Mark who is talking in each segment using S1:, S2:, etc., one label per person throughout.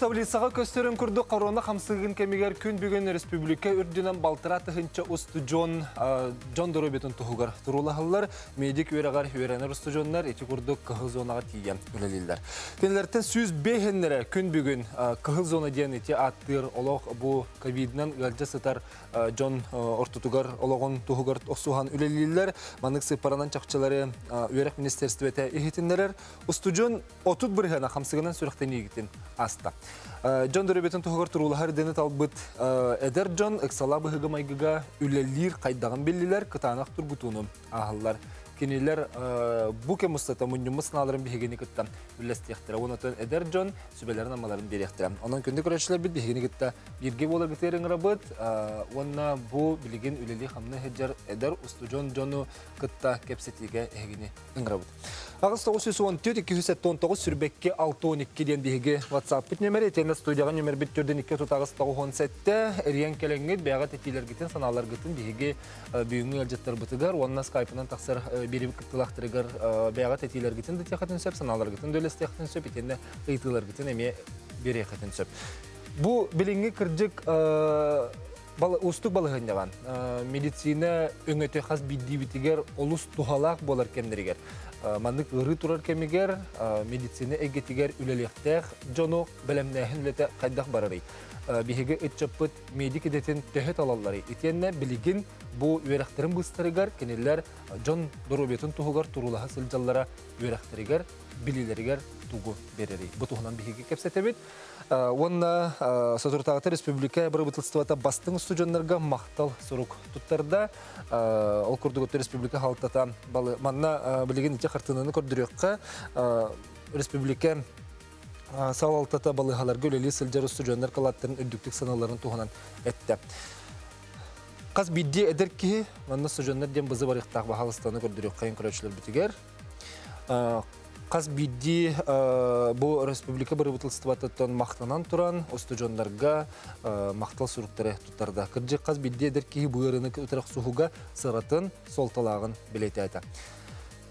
S1: Таблицаға көстерін күрді корона қамсығын кемегер күн бүгін республика үрдінен балтыра тұхынча ұсты Джон Джон Доробетін тұхығар тұрулағылар медик өрағар өрәнер ұсты Джоннар еті күрді кығыл зонаға тиген үлелілер. Сүз бейхенлері күн бүгін кығыл зона дейін еті аттыр олық бұ ковиднан ғалжа сытар Джон ортутугар олығын тұхығар осуған үлелілер манық сыпаранан чақчылары өрәк министерстветі ехетінлерер ұсты Джон отут бірғана қамсығынан сүріқтен егітін. Джон Дөребетін тұғыр тұрулахар дені талбыт әдер Джон ықсала бұхығы майгыға үлелер қайдағын беллілер кытанақ тұргутуны ағылар. Кенелер бұ кемустата мұннымыз сыналарын бігені кіттан үлестектірі. Онатын әдер Джон сүбелерін амаларын беректірі. Онан күнді көрәшілер біт бігені кітта бірге бола кітерін ғырабыт. Онна бұ білеген үлелі қамны хеджар әдер ұсты Джон Джону кітта кепсетіге әгені ыңғырабыт. Ағыз 914-219 сүрбекке 612 ден бігі WhatsApp біт нөмірі, етені студияға нөмір біт түрден 2 тұтағыз 917 әрген кәліңгет бәға тетилер гетін, саналар гетін бігі бүйіңі әлжеттер бұтығар, онына скайпынан тақсыр беріп күттілақтырығар бәға тетилер гетін де текетін сөп, саналар гетін дөйлес текетін сөп, етені ұйтылар гетін әме бере қетін сөп. Бұ біліңі кірджік устук балыгын жаган медицина өңөтө хас биддибитигер олус тухалак болар кемдеригер маннык ыры турар кемигер медицина эгетигер үлелектех жону белемнехин лете кайдах барары биһиге ытчаппыт медик идетин төһөт алаллары итенне билигин бу үерехтерин быстырыгар кенелер жон доробетин туһугар турулаха сылжаллара үерехтеригер билилеригер тугу берери. Бу туһунан биһиге кепсетебит Онна Сатуртағаты республика бұрыбытылстывата бастың студионларға мақтал сұрук тұттарда. Ол күрдігітті республика халтата манна білеген ите қартынаны көрдірекқа республика сау алтата балығаларға өлелі сілжары студионлар қалаттарын үддіктік саналарын туғынан әтті. Қаз бидде әдір ки, манна студионлар ден бізі барықтақ бағалыстаны көрдірек қайын көрәшілер бітігер. Қаз бидди бұл республика бір бұтылстываттан мақтанан тұран, осты жондарға мақтал сұруқтары тұттарда. Кірджі қаз бидди әдір кейі бұйырыны өтірақ сұхуға сыратын солталағын білеті айта.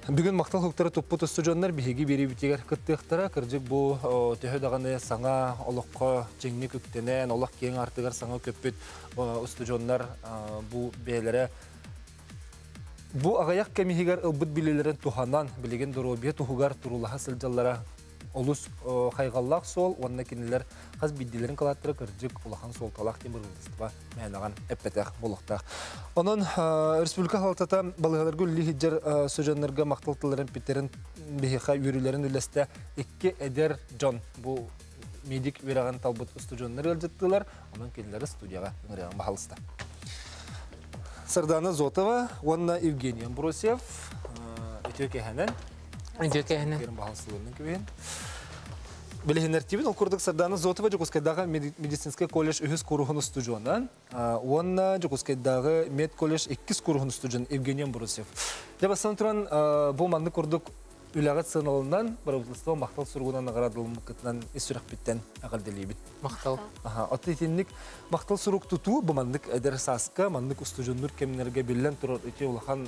S1: Бүгін мақтал құқтары тұппы тұсты жондар бігеге бері бітегер күттіқтара. Кірджік бұл төхі дағаны саңа олыққа жеңні күктенен, олық кейін артығар саңа көппет ұсты жондар бұл бәлері Бу ағаяқ кәмихигер ылбыт билелерін туханан білеген дұробия тухугар турулаха сылжаллара олус хайғаллақ сол, онна кенелер қаз биддилерін қалаттыры кірджік улахан сол талақ темір ұлыстыва мәнаған әппетәқ болықтақ. Онын республика халтата балығаларға үлі хиджер сөжанларға мақталтыларын петерін бейхиқа үйрілерін үлесті екке әдер жон бұл медик вераған талбыт студионлар әлжеттілер, онын кенелері студияға үңіреген бағалысты. Сардана Зотова, онна Евгений Амбросев, Этиоке Ханен. Көбейін. Білігінер тибін, ол күрдік Сардана Зотова Жокускайдағы медицинский колледж үхіз курухын студионан. Онна Жокускайдағы мед колледж 2 курухын студион Евгений Амбросев. Жабасан тұран бұл манды күрдік үләғат сыналынан барабытылыстыва мақтал сұрғынан ағарадылым кытынан исүрек биттен ағалделейбит.
S2: Мақтал.
S1: Аха, отетинник мақтал сұрук туту бұл мандык әдер саска, мандык устужуннур кемнерге билен тұрар өте улахан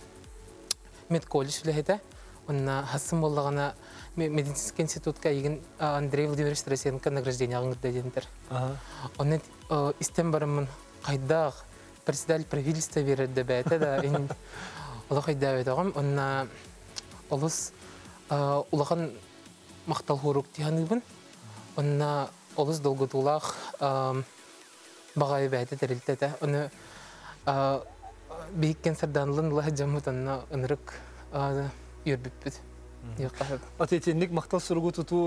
S2: медколледж үләхеті. Онна хасын болдағана медицинский институтка егін Андрей Владимирович Тарасенко награждение ағыңырда дендір. Оны истен барымын қайдақ председатель правительства берді бәйті да Олық айдабет ағам, онна олыс улахан мақтал хурук тиhanыбын. Онна олыс долгутулақ бағай бәйті тәрілтеті. Оны бейіккен сарданлын лағы жамыт онна ынырық үйірбіппіт.
S1: Отетенник мақтал сұргу тұту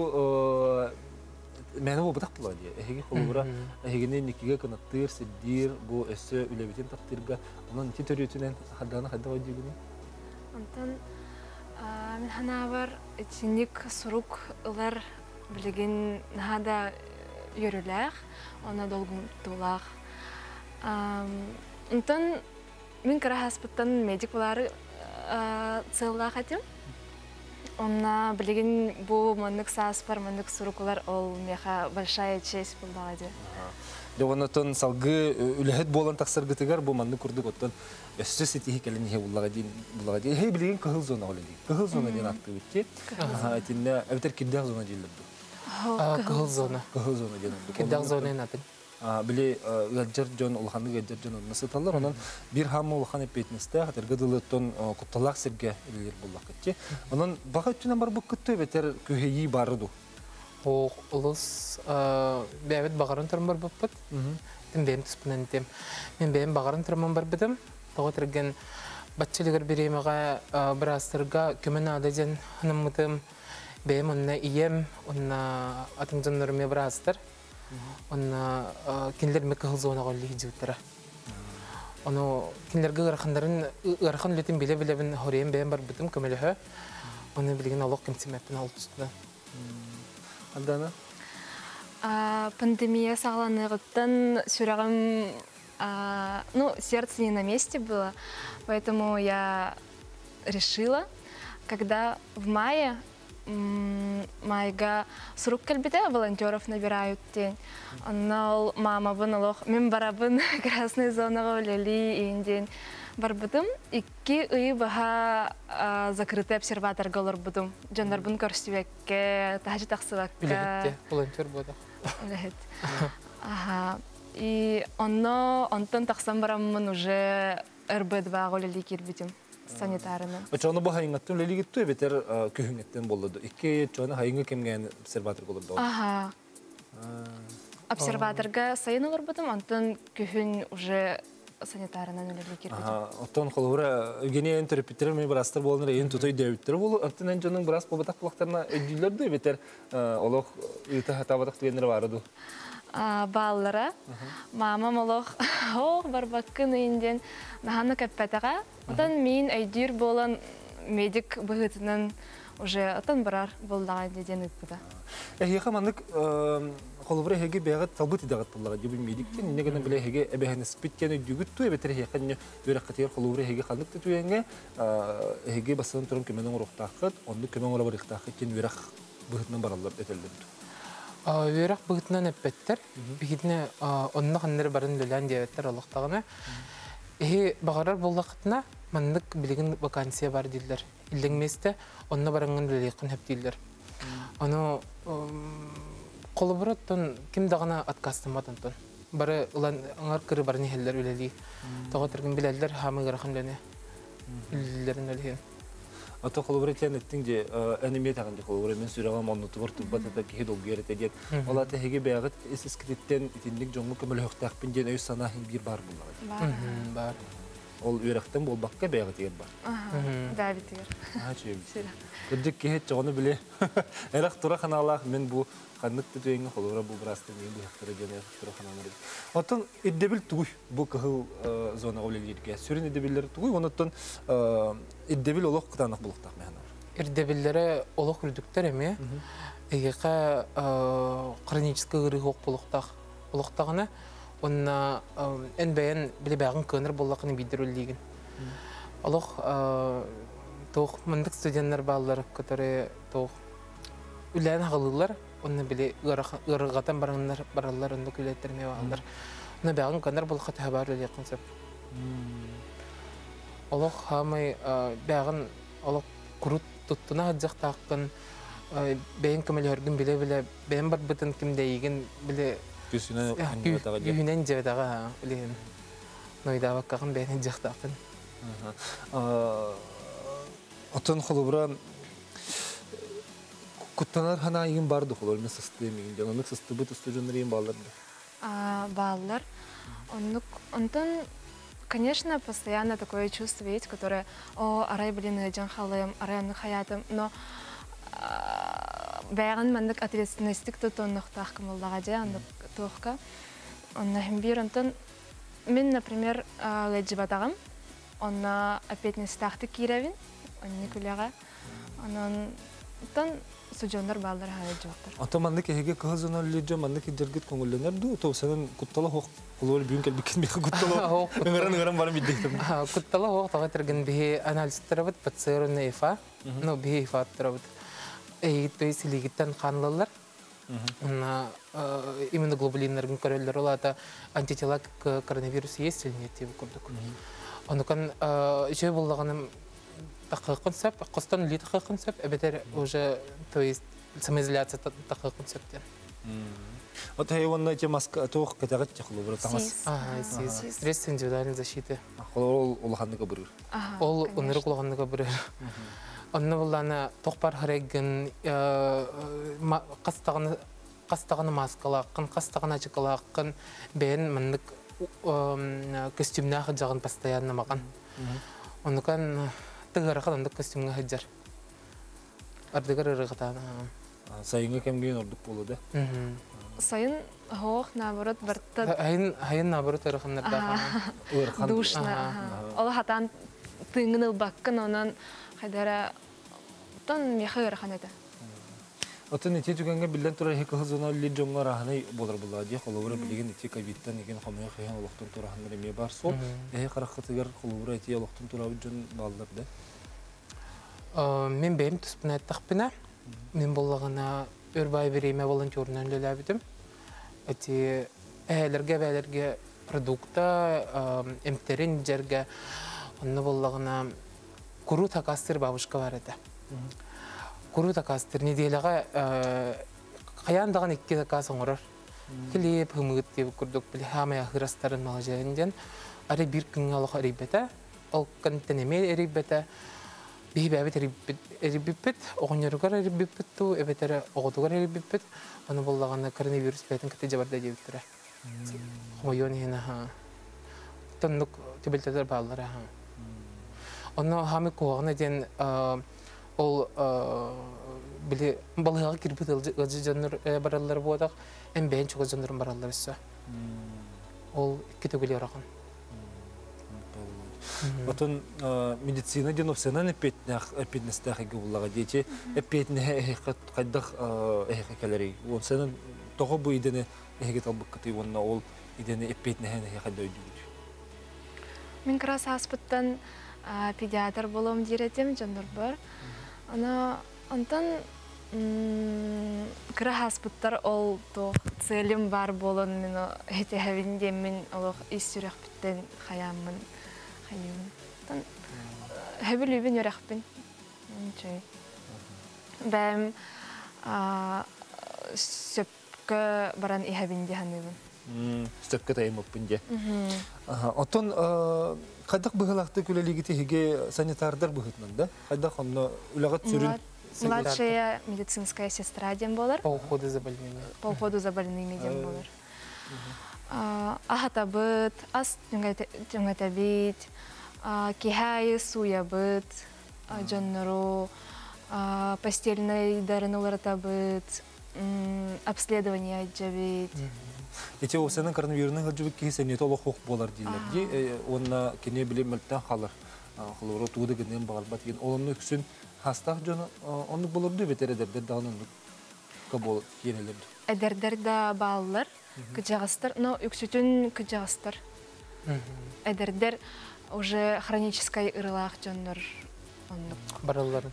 S1: Мәні бұл бұтақ бұла дия. Әхеге қолуыра, әхегіне некеге қанаттыр, сиддир, бұл өсі үләбетін тақтырға, онын ити төретінен хадданы хадда ғой дегені?
S3: Онтан, мен хана бар, etkinlik suruk ылар білеген нахада йөрүләх, она долгун тулах. Онтон мин кара хаспыттан медик булары цылга хатим. Онна билигин бу маннык саспар, маннык сурукулар ол меха большая честь булдади.
S1: Дөгөнөтөн салгы үлэһет болан тахсыргытыгар бу манны курдук оттон өссө сетихи келен хе буллага дин буллага дин хе билген кыһыл зона олен ди. Кыһыл зона акты үтче аха тинне эвтер киддах зона дилде
S2: кыһыл зона.
S1: кыһыл зона дин
S2: киддах зона натын
S1: били гаджар жон улханы гаджар жон насыталар онан бир хамы улхан эпетнесте хатер гыдылыттон кутталак сирге илер буллак кетче онан бага үтүнөн бар бу кытты бетер күһеyi барыду
S2: Ол улус бәбет бағарын тұрым бар баппыт. Тим бәйім тұспынан тем. Мен бәйім бағарын тұрыман бар бідім. Тоғы түрген батчылығыр беремеға бірастырға көмін ададен хынымытым. Бәйім онына ием, онына атын жонларыме бірастыр. Онына кенлер мекі хыл зона қолы жеуттірі. Оны кенлерге ырахындарын, ырахын летін біле-білебін хорейін бәйім бар бітім көмелігі. Оны білген олық кемсеметтін алып тұстыдан.
S1: Алдана?
S3: Пандемия сағланығыттан сүрағым, ну, сердце не на месте было, поэтому я решила, когда в мае майга сурук кәлбіде волонтеров набирают день. Аннал мама бын олох, мен барабын красный зонаға өлелі инден барбыдым. Икки ыйы баха закрытый обсерватор голор будым. Жандар бын көрстүбекке, тахжы тақсыбакка.
S2: Үлегетте, волонтер болды.
S3: Үлегет. Ага. И онно, онтон тақсан барамын уже РБ-2 голели кирбитим санитарына.
S1: Очоны бу хайыңаттын лелигит туй бетер көһүңеттен болду. Икки чоны хайыңы кемген обсерватор болду.
S3: Ага. Обсерваторга сайын олар бутым, антон көһүн уже санитарынан үлелі кирбитим.
S1: Ага, оттон холура Евгения интерпретер мен брастер болныр ен тутой дэвиттер болу. Антын энжонун браст болбатак булактарына өдүлөрдү бетер олох ыта хатабатак дегендер барыды.
S3: Баллара, мама молох, ох, барбаккын инден, наханы кәппәтәгә. Отан мин әйдир болан медик быгытынан уже отан барар болдага деден ытпыда.
S1: Эхе хаманык холубра хеге бягат талбыт идагат буллага дибин медиктен инне гана биле хеге эбехен спиткен дүгүт туй бетер хе ханне бөрөк катер холубра хеге ханнык туйенге хеге басын турун кеменен урухтакыт, онду кемен ура барыктакыт кен
S2: бұғытынан әппеттер, барын олықтағына. Эхи бағарар боллақытына маннык білігін вакансия бар дейділер. Илдіңместі онны барыңын дейділер. Оны қолы бұраттын кім дағына аткастымадын тон. Бары ұлан аңар кірі барын ехелдер өлелей. Тоға тұргын біләлдер хамы ғырақын лөне. Үлілерін өлейін.
S1: Ото холбура тен эттин же аниме тагын же холбура мен сүрөгөн монну тугур туббат ата ки дол герет дет. Ола те хеге бягыт эсис китеттен итиндик жоңгу көмөл хөктак пин жен өй сана бир бар булла.
S2: Бар.
S1: Ол үйрәктен бол бакка бягыт егер бар.
S3: Давид егер.
S1: А чөй. Күддик ки хет жогону биле. Эрак тура ханалах мен бу ханнык түтөйүнгө холбура бу брасты мен бу жене тура ханалар. Отон иддебил тугуй бу кыхыл зона олелерге. Сүрүн иддебиллер иддебил олох.
S2: Ирдебиллере олох эме. Хронический гырык болуктак. Болуктагына онна эн бәйен биле бәгын көнер боллакны бидирүллиген. Олох тох мындык студенттер баллар, которые тох үлән халылар, онны биле ырыгатан бараннар бараллар онда күләттерме баллар. Онна бәгын көнер боллакта хабар үле концеп. Олох хамай бәгын олох курут туттуна хаджактаккын бәйін көмелердің біле-біле бәйін бар бұтын кімде еген біле
S1: Күсүнө
S2: Юхинен жебедага үлеген. Нойда баккагын бәйнен жақтақын.
S1: Отон холубра куттанар хана иген барды холор мен сысты меген жанынык сысты бут студенттер иген балдар.
S3: Баллар. Онтон, конечно, постоянно такое чувство есть, которое, о, арай, блин, жан халым, арай, хаятым, но бәйгән мандык ответственностьтик тотоннуктах кымылдага же андык тухка. Онна химбир онтон мен, например, леджибатагам, онна опять не стахты киревин, онни күләгә. Онон тон суджондар балдар хай жоқтар.
S1: Ата маннык эге кызын аллыжа маннык жергит көңүлленер ду то сенен куттала хок кулор бүгүн бе куттала
S2: Хок.
S1: ыңыран ыңыран
S2: Куттала тұрабыт, пациеру нейфа, ну бі ифа. Эй, силигиттен қанлылар, Она иммуноглобулинлерин көрөлөр олата антитела к коронавирус есть или нет деп көрдүк. Онукан жөө боллаганым такы концепт, костон ли такы концепт, эбетер уже то есть самоизоляция такы концепт.
S1: Вот хайванна те маска тох катагат чахлы бер таңас
S3: Сис.
S2: Ага, си- средства индивидуальной защиты.
S1: ол улаханныга
S3: Ага,
S2: Ол
S3: конечно.
S2: уныры кулганныга бир. Онны булланы тохпар хареген кастаганы кастаганы маскалаккын, кастаганы ачыкалаккын бен мындык костюмна хаджагын постоянно маган. Онукан тыгыры кадандык костюмга хаджар. Ардыгыр ырыгытан.
S1: сайыңга кемген ордук болу да
S3: Сайын хоқ наоборот барта
S2: Хайын хайын наоборот ырыхыннар да.
S1: ырхан
S3: душна. Ол хатан тыңын баккын онан хайдара тон мехыр ханада.
S1: Отын ити түгенге билден тура хек хызына ли жоңга раханы болар була ди холовра билеген ити ковидтан еген хомой хыян олоқтун тура ханыр эме бар сол э карахтыгар холовра ити олоқтун тура жон балдар да
S2: Э, Мен бейм туспын айттақпына. Мен болағына өрбай берейме волонтернан лөләбідім. Әти әлерге бәлерге продукта, эмтерин жерге, онны болағына куру такастыр бабушка бар еді. Куру такастыр неделяға қаяндаған икки такас оңырыр. Клип, хымыт деп күрдік білі хамая хырастарын малы жерінден. Ары бір күн алық әрейбеті, ол контенеме әрейбеті, биһи бәбит эрибиппит оҕоньоругар эрибиппит ту эбетери оҕотугар эрибиппит ону боллагана коронавирус бәтин кыты жабарда дебиттире хомойон хина ха. Тоннук тибелтедер бааллар ха. Ону хами куагына ден ол а, били балыга кирбит ылжы жанныр бараллар буадак эм бээн чуга жаннырын бараллар өссө ол икки төгүл яраган
S1: Отын медицина ден офсенан эпетнах эпетнестах эге буллага дети. Эпетне кайдах эхе калери. Он сенен того бу идене эге табык кыты онна ол идене эпетне эхе кайда өйдү.
S3: Мен крас аспыттан а, педиатр болом диретем жандар бар. Ана антан кыра аспыттар ол то целим бар болон мен хете хавинде мен олох исүрэх биттен хаямын хайым. Тан хабил үбен өрәхпин. Чай. Бәм а сөпкө баран ихабинде ханыбын.
S1: Степке тайым оппинде. Отон кайдах быгылакты күлелигити хиге санитардар быгытнан да? Кайдах онно улагат сүрүн
S3: Млад- Младшая медицинская сестра дем болар.
S2: по уходу за больными
S3: по уходу за больными дем болар. Ахатабыт, ас түңгәтәбит, кихай суябыт, жоннору, постельный дарынулар табыт, обследование жабит.
S1: Эти осының коронавирусның хылжыбык кейсен ете олық хоқ болар дейлер. Ди, онна кене біле мүлттен қалар. Қылыры туды гінен бағарбат ген. Олымны үксін хастақ жоны, онны болырды ветередердер дағын онны кабол енелерді.
S3: Әдердер да баллар, кыжағыстар, но үксүтүн кыжағыстар. Әдердер уже хронической ырылақ жоннор барахты.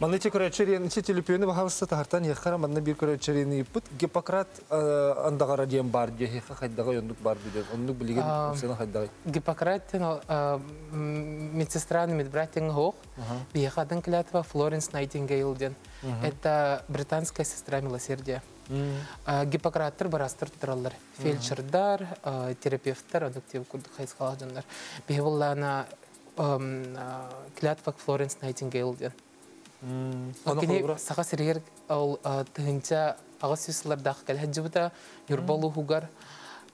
S1: Манны те көрәчерен, те телепені бағалысы тағартан ехара, манны бір көрәчерені иппыт, Гиппократ андағара дем бар, де хеха қайдағы ондық бар дейді. Ондық білеген осының қайдағы.
S2: Гиппократтен медсестра на медбратин Гох, Биехаден клятва Флоренс Найтингейлден. Это британская сестра милосердия. А, Гиппократтар барастыр тураллар. Фельдшердар, терапевттар, адуктив курдук хайскалах жандар. Бихевуллана клятва Флоренс Найтингейлден.
S1: Оны
S2: Кини
S1: қолыбыра.
S2: саға сиргер ол тыгынча ага сүсләрдә кәлһә җибута юрбалу хугар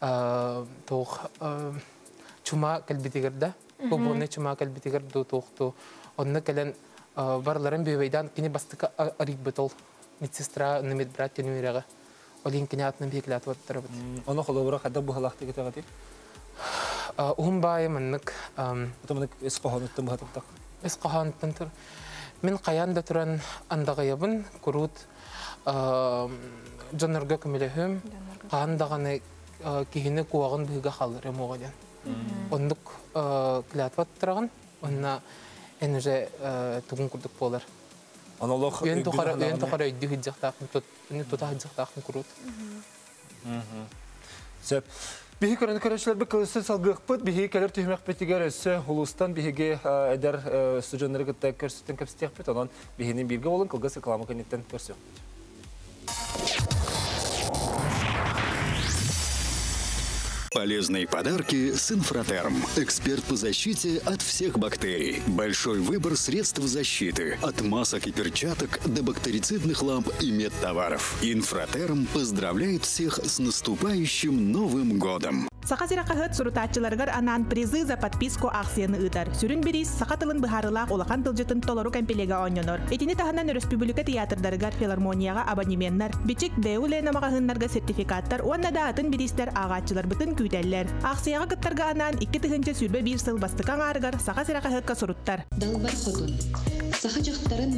S2: а, чума кәлбитигердә бу буны чума кәлбитигер ду тохту онны кәлән а, барларын бебейдан кини бастыка арик битол медсестра на медбрат тенүрәгә олин кини атны бикләт ваттырып
S1: Оны қолыбыра қайда бұғалақты кетеға
S2: ум бай маннык
S1: Отамынык эс қоғаныттың бұғатып тақ.
S2: эс каһан тантыр Мен қаян да тұран андағайабын, күрут жонырға көмелехім, қаған дағаны кихіне куағын бұйға қалыр емоғаден. Ондық клятват тұраған, онна ән уже түгін күрдік болар.
S1: Аналог
S2: хыджақтақын, тұта хыджақтақын күрут.
S1: Сөп. Биһи көрән көрәчләр бик кылысы салгыкпыт, биһи кәлер түймәк бетигәр өссө улустан биһиге эдер студентлары гытта көрсөтен капстехпит, онан биһинин бирге болын кылгыс реклама кенеттен көрсөк.
S4: Полезные подарки с Инфратерм. Эксперт по защите от всех бактерий. Большой выбор средств защиты. От масок и перчаток до бактерицидных ламп и медтоваров. Инфратерм поздравляет всех с наступающим Новым годом.
S5: Сақа сирақаһыт сурутаачыларгар анан призы за подписку акцияны ытар. Сүрүн бирис сақа тылын быһарылаах улахан тылжытын толору кемпелеге оñонор. Этини таһанан республика театрдарыгар филармонияга абонементтар, бичик беуле намагahыннарга сертификаттар, уонна да атын биристер агаачылар бытын күйтәлләр. Акцияга кыттарга анан 2 тыгынча сүрбе бир сыл бастыкан арыгар сақа сирақаһытка суруттар.
S6: Далбар. Саха жақтарын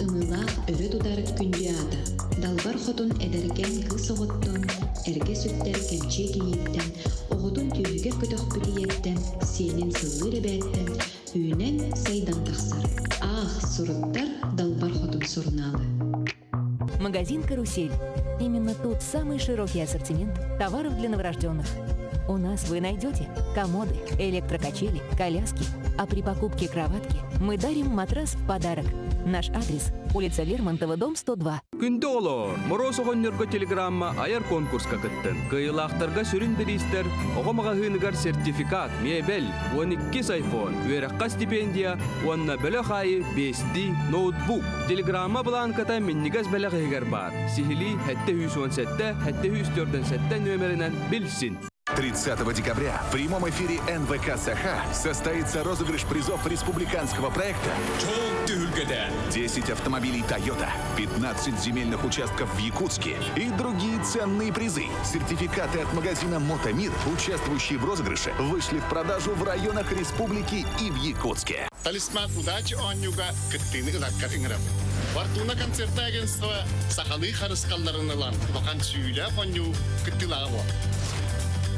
S6: ымылах, өрі тударык күнде ата. Далбар хотун эдерген кыл соғыттон, эрге сүттер кемче кийиттен, оғытун түйігер көтөх бүтиеттен, сенин сыллы ребәттен, үйнен сайдан тақсар. Ах, суруттар далбар хотун сурналы.
S7: Магазин «Карусель». Именно тут самый широкий ассортимент товаров для новорожденных. У нас вы найдете комоды, электрокачели, коляски, а при покупке кроватки мы дарим матрас в подарок. Наш адрес – улица Лермонтова, дом 102.
S8: Күнді олор, моросы қоннерго телеграмма аяр конкурска кыттын. Кыйлақтарға сүрін берістер, оғымаға хынығар сертификат, мебель, 12 айфон, вераққа стипендия, онна бөлі қайы 5D ноутбук. Телеграмма бланката миннигаз бөлі қайғар бар. Сихили хәтті 117, хәтті 147 нөмірінен білсін.
S9: 30 декабря в прямом эфире НВК «Саха» состоится розыгрыш призов республиканского проекта 10 автомобилей Toyota, 15 земельных участков в Якутске и другие ценные призы. Сертификаты от магазина «Мотомир», участвующие в розыгрыше, вышли в продажу в районах республики и в Якутске.
S10: Талисман удачи онюга кыттыны ылаккар иңрап. Вартуна концерт агентство сахалы харыскалларынылан бақан сүйля оню кыттылага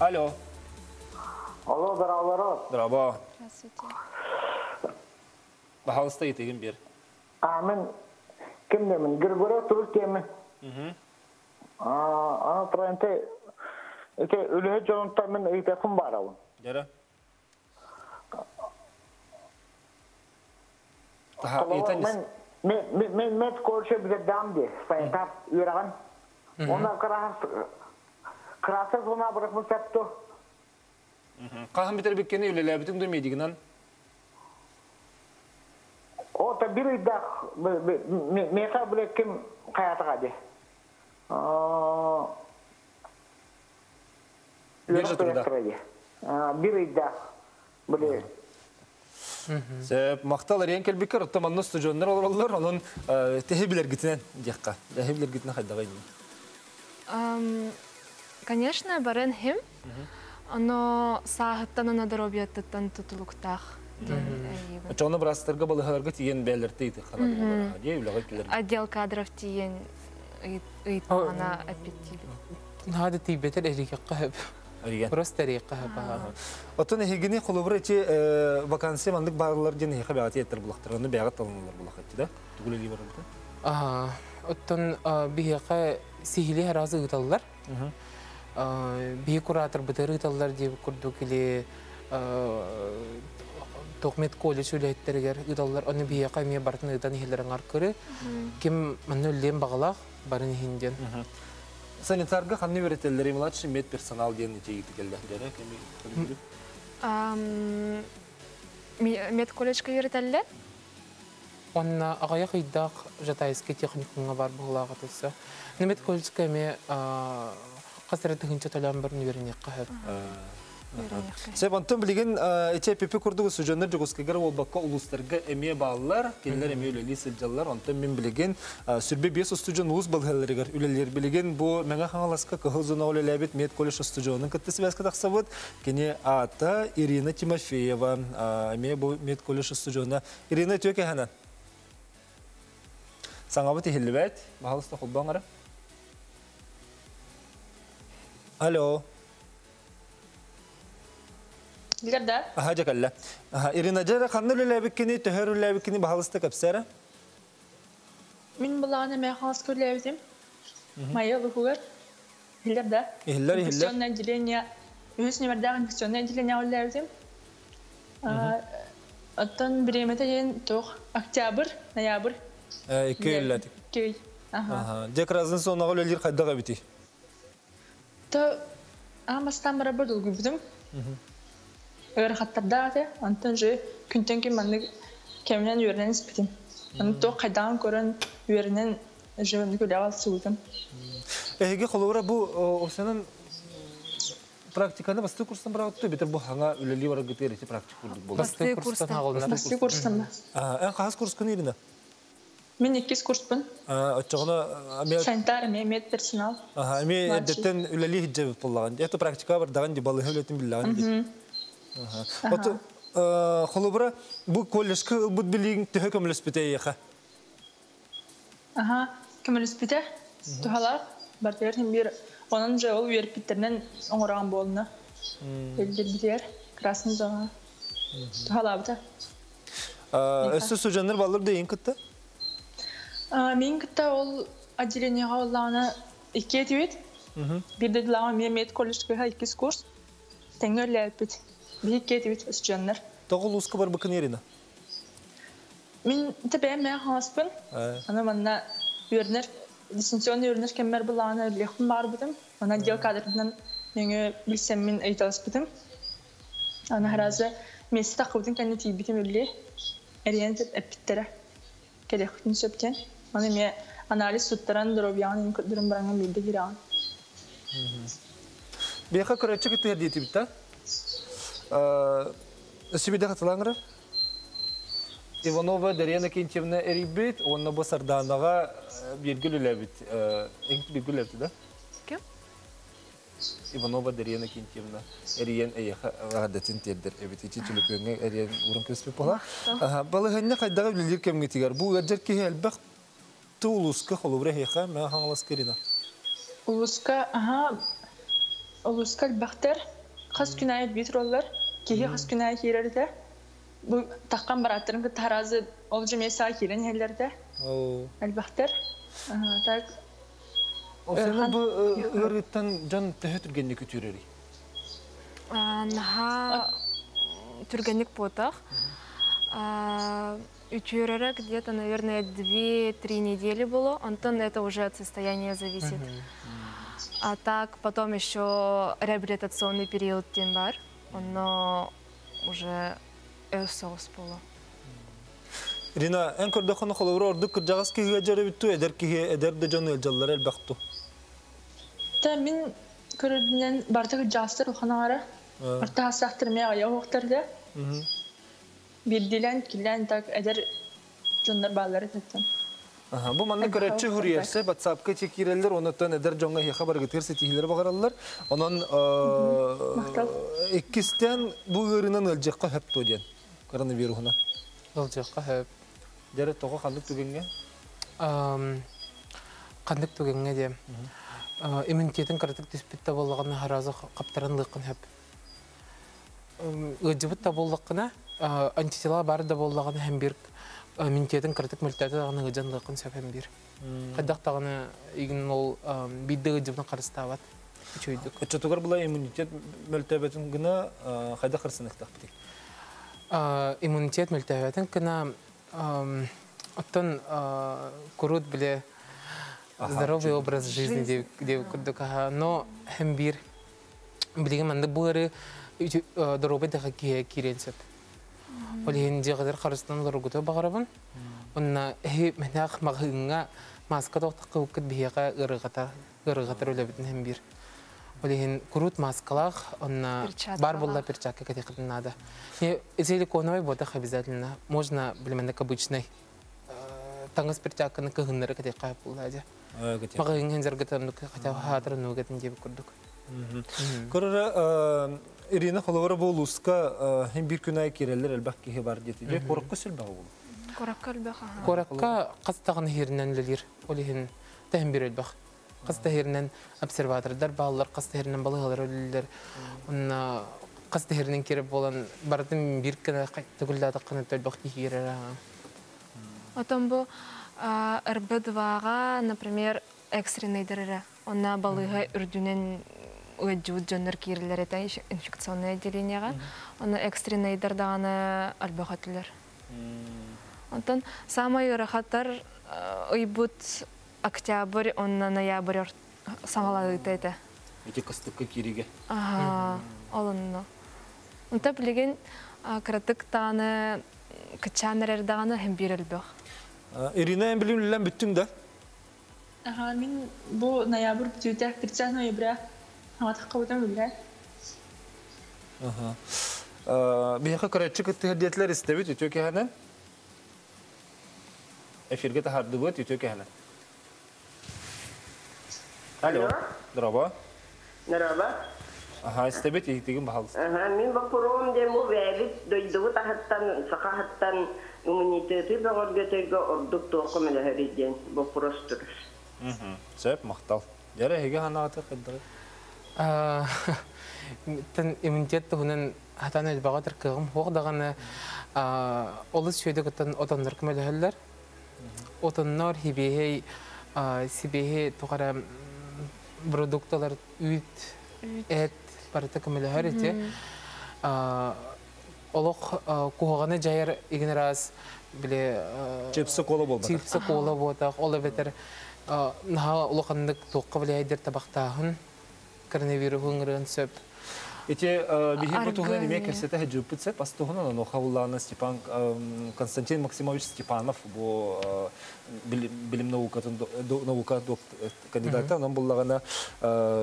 S1: Алло,
S11: Алло, здравствуйте.
S1: дұрабо.
S3: Здравствуйте.
S1: Бахалыста етеген бер.
S11: А, мен кімдемін? Григорий Туркиямен. Ана тұрайынты, эти үлігі жолынта мен үйтесім бар ауын.
S1: Етәніз.
S11: Мен мен мен мет көрші бізе дамды, сайынтап үйраған. Ona krasa zona bırakmış yaptı.
S1: Қахан бітер беккені үлелі бітің дөмейдігінен.
S11: Bir iddia meka bile kim hayata kadı.
S1: Берші тұрда.
S11: Bir iddia bile.
S1: Сәп мақтал әрен келбеккер, оттаманны студионнар олар, оның тәхі білер гітінен дияққа. Тәхі білер гітінен қайдаға дейін.
S3: Ам, Конечно, барен хим, но сағыттан ана дробияттан тұтылықтақ.
S1: Э, Чоны бірастырға балығаларға тиен бәлірті еті қанады.
S3: Отдел кадров тиен ана
S2: әпеттейді. Нағады тейбетер әреге
S1: қағып.
S2: Просто рейқа баһа.
S1: Отон хигини холобры чи э, вакансия мандык барлар дин хиха бәгати еттер булактырны бәгат алынлар булак итте да. Түгеле ли барында?
S2: Аа, оттон бихиқа сихили разы гыталлар. Бии куратор бытыры ыталлар дип курдук или Тохмет колледж үләйттерегер ыталлар. Оны биһиэхэ мие бартын ытан ихилерин аркыры. Ким манны үллен бағалақ барын ихинден.
S1: Санитарға қанны өретелері младший мед персонал ден келді. Дәрі кәмі
S3: Мед колледжка йөртәлләр.
S2: Онна ағая қайдақ жатайске техникумға бар бұғылаға тұсы. Немет көліскі әме қасыры түгінші төлем бір универіне қағып.
S1: Сеп антон билеген эче пепе курдугу сужоннор жогускегер ол бакка улустарга эме баалар, келлер эме үлели сылжаллар, антон мен билеген сүрбе бес студион улус балгаларыгар үлелер билеген бу меңа хаңаласка кыхылзуна үлелебит мед колледж студионун кыттысы бәскә тақсабыт. Кене ата Ирина Тимофеева, эме бу мед колледж студиона. Ирина төке хана. Саңабыт ихиллебәт, бахалыста хулбаңара. Алло.
S12: Лерда.
S1: Аха жакалла. Аха Ирина жара төһөр ләбиккени бахалыста капсара.
S12: Мин буланы мен хас көрләвдим. Майя лухугар. Лерда.
S1: Ихиллар ихиллар.
S12: Инфекционное отделение. Инфекционное отделение. Оттан октябрь, ноябрь. Кей. Ага.
S1: Разын бити.
S12: То амастан бара бер дулгу бидим. Өр хаттарда те, антон же күнтен кин манны кемнен үйренен испитим. Аны то кайдан көрөн үйренен же күлә ал суудым.
S1: Эге холора бу осенен практиканы басты курстан баратты битер бу хаңа үлели бара гытер эти практик курдук болду.
S2: Басты курстан ағылынар.
S12: Басты курстан.
S1: А, курс күн ирина.
S12: Мен иккис курспын.
S1: А, очогона ами
S12: Санитар, мед персонал.
S1: Аха, ами
S12: Младший.
S1: деттен үлели хиджаб боллаган. Это практика бар даган ди балы хөлөтүн биллаган. Аха. Ото холобра бу коллежка бут билигин төһө көмөлөс бите яха.
S12: Ага, кемел испите. Тухалар, бартер бир onun же ол үйер питтернен оңораган болуна. Элдер битер, красный зона. Тухалабыта.
S1: Өссө сужаныр баллар да эң кытта.
S12: Мен кітта ол отделениеға олағына ике етует. Бірді дылама мен мед колледжге курс. Теңер ләпіт. Bir ике етует өсченнер.
S1: Тогул уска бар бакын ерина.
S12: Мен мен хаспын. Ана манна үйернер дистанционный кеммер лекпін бар бітім. Ана дел кадрынан менге білсем мен айталыс. Ана харазы тақыбытын кәне. Келектін сөптен. Аны ме анализ суттаран дробьян дурын бараңан билде кираған.
S1: Бияка көрәтче китте хәдиети битта. Өсүбиде хатылаңра. Иванова Дарьяна Кентьевна Эрибит, биргүл үләбит. Эң биргүл үләбит да?
S3: Кем?
S1: Иванова Дарьяна Кентьевна Эриен эйха гадатын тердер. Эбит ичи чүлөкөнгө Эриен урын көспе бола. Балыгынна кайдага билер кемге тигәр. Бу гаджар ки әлбәк тулуска холубре хеха мен хаңлас керина.
S12: Улуска, ага, улуска бақтар, қас күнайы бит роллар, кейі қас күнайы хейрерді. Бұл таққан бараттырын таразы ол жемеса хейрен хейлерді. Әлбақтар. Так,
S1: Осыны бу ырыттан жан төһөтүргенне күтүрери.
S3: Наха түргенник потах. Утюрера где-то, наверное, 2-3 недели было. Антон, это уже от состояния зависит. А так, потом еще реабилитационный период Тимбар. Но уже эсос было.
S1: Рина, эн көрдөкөн холовро орду кыржагас ки гажары битту эдер ки эдер де жон элжаллар элбакту.
S12: та мен көрдінен бардығы жастыр ұханағары. Орта асақтыр мен аяу оқтарды. Билдилен, килен, так әдер жондар балары теттім.
S1: Аха, бу манны көрөчү хурьерсе WhatsApp-ка чекирелер, онотон эдер жонга хеха бар гытерсе тихилер багараллар. Онон иккистен бу ырынан элжекка хеп тоден. Коронавирусна.
S2: Ылжыққа хөп.
S1: Жары тога кандык түгенге.
S2: Қандық түгенге де. Иммунитетін кірдік диспитта болғаны харазы қаптарын лықын хөп. Үджібіт та болдықына, антитела бары да болдығаны hem бір иммунитетін кірдік мүлтәді дағаны үджан лықын сөп hem бір. Қайдақ дағаны егін ол бидді үджібіні қарыстауат. Үчөйдік.
S1: Өчөтөгөр була иммунитет мөлтөбөтүн гына кайда кырсыныктак битик.
S2: иммунитет мөлтәбәтен кына оттон курут биле здоровый образ жизни деп аха но һәм бир билеген манды буары доробы да кие киренсеп Олиһин дигәдер харыстан лоргуто багарабын. Онна хи менах магыңга маска тоқтық кыбык бияга ырыгата ырыгата өлөбүтүн hem бир. Олиһин курут маскалах онна бар булла перчатка катекытын надо. Не силиконовый ботах обязательно. Можно блемендек обычный. Таңыз перчатканы кыгыннары катекка буллади. Магың хензергетен хотя хатыр нугетін деп күрдік.
S1: Көрөр Ирина Холовара болуска hem bir күнай керелер әлбәк кеһе бар дети. Де корыкка сүлбә бул.
S3: Коракка өлбәха.
S2: Коракка қастағын херінен лелер, олиһин тәһім бір өлбәқ. Қаста херінен обсерватордар балалар, қаста херінен балығалар өлелер. Онна қаста херінен керіп болан бардым бір кіні қайтты күлдады қаны төлбәқ кейгерер.
S3: Отон бу РБ2-га, например, экстренный дәрәре. Онна балыга үрдүнен өйдүт жоннор кирлер это инфекционное отделениега. Оны экстренный дәрдәганы албахатлар. Онтон самый рахаттар ыйбут октябрь, онна ноябрь саңалады это.
S1: Эти кыстыкка кириге.
S3: Ага, олонно. Онта билеген кратык таны кычанер даганы bir elbэх.
S1: Ирина эм билимлен бүттүң да.
S12: Ага, мин бу ноябрь бүтүтә, 30 ноябрь. Ага.
S1: Ага. Бияка карачы кытты хедиетлер истебит үтө кеханен. Эфирге тахарды бут үтө кеханен. Алло. Здорово.
S13: Merhaba.
S1: Ага, истебит иhtигин бахал.
S13: Aha, min bakurum de mu vevit doydu tahattan sakahattan immuniteti bagor götürge orduk toqu mele heriden bu prosturus.
S1: Мгм. Сөп мактал. Яра хеге ханагаты кыдды.
S2: Тен иммунитет туһунан хатан элбага тыркыгым хоғдағаны олыс шөйді күттен отандар кімелі Отаннар хибехей сибехе туғара продукталар үйт, эт, барыты кімелі хәлі Олық куғаны жайыр егін раз біле...
S1: Чипсы кола болды.
S2: Чипсы кола болды. Олы бетер наға ұлықандық тоққа біле айдер коронавирус ғыңырын сөп.
S1: Эти бихи бутугна неме кесете хеджупит се пастугна но хавулана Степан Константин Максимович Степанов бу билим наукатын наука кандидаты он буллагана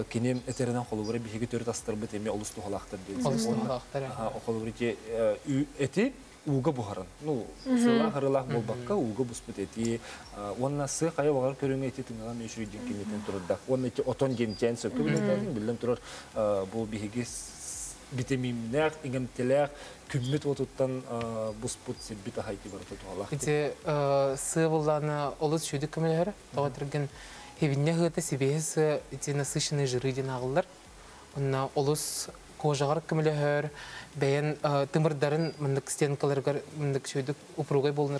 S1: кинем этеринен холубура бихиге төрт астыр бит эме олусту халактыр дейт.
S2: Олусту халактыр.
S1: Ага, холубура те эти уга бухаран. Ну, сыла харылах болбакка уга буспут эти онна сы кая багар көрөңө эти тыңган мешүр дин кенетен турда. Онна эти отон гентен сөкө билетен билен турар бу бихиге витаминнер, игемтелер, күммет отуттан буспут сиббит ахайти бар туталах.
S2: Ити сы булланы олус шүдүк кемелер, таватырген хевинне хыта сибес ити насыщенные жиры дин агылдар. Онна олус кожагар кемелер, бәйен тымырдарын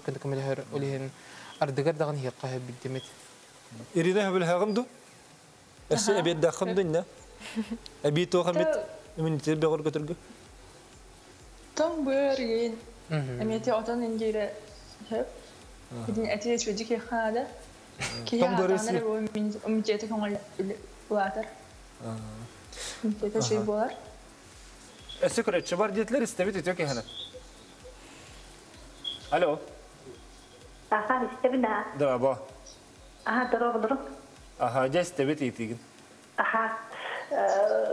S2: кенде кемелер, олихен ардыгар даган хиякка биддемет.
S1: Ирина дахымды не? Götürgü.
S12: Там бөрген. Эмети отан көңел булатыр. Иммунитеты şey булар.
S1: Эссе көрәтче бар диетлер истебит өтө кехана. Алло.
S14: Аха, истебина.
S1: Да, ба.
S14: Аха, дөрө булыр.
S1: Аха, жа истебит итигин.
S14: Аха.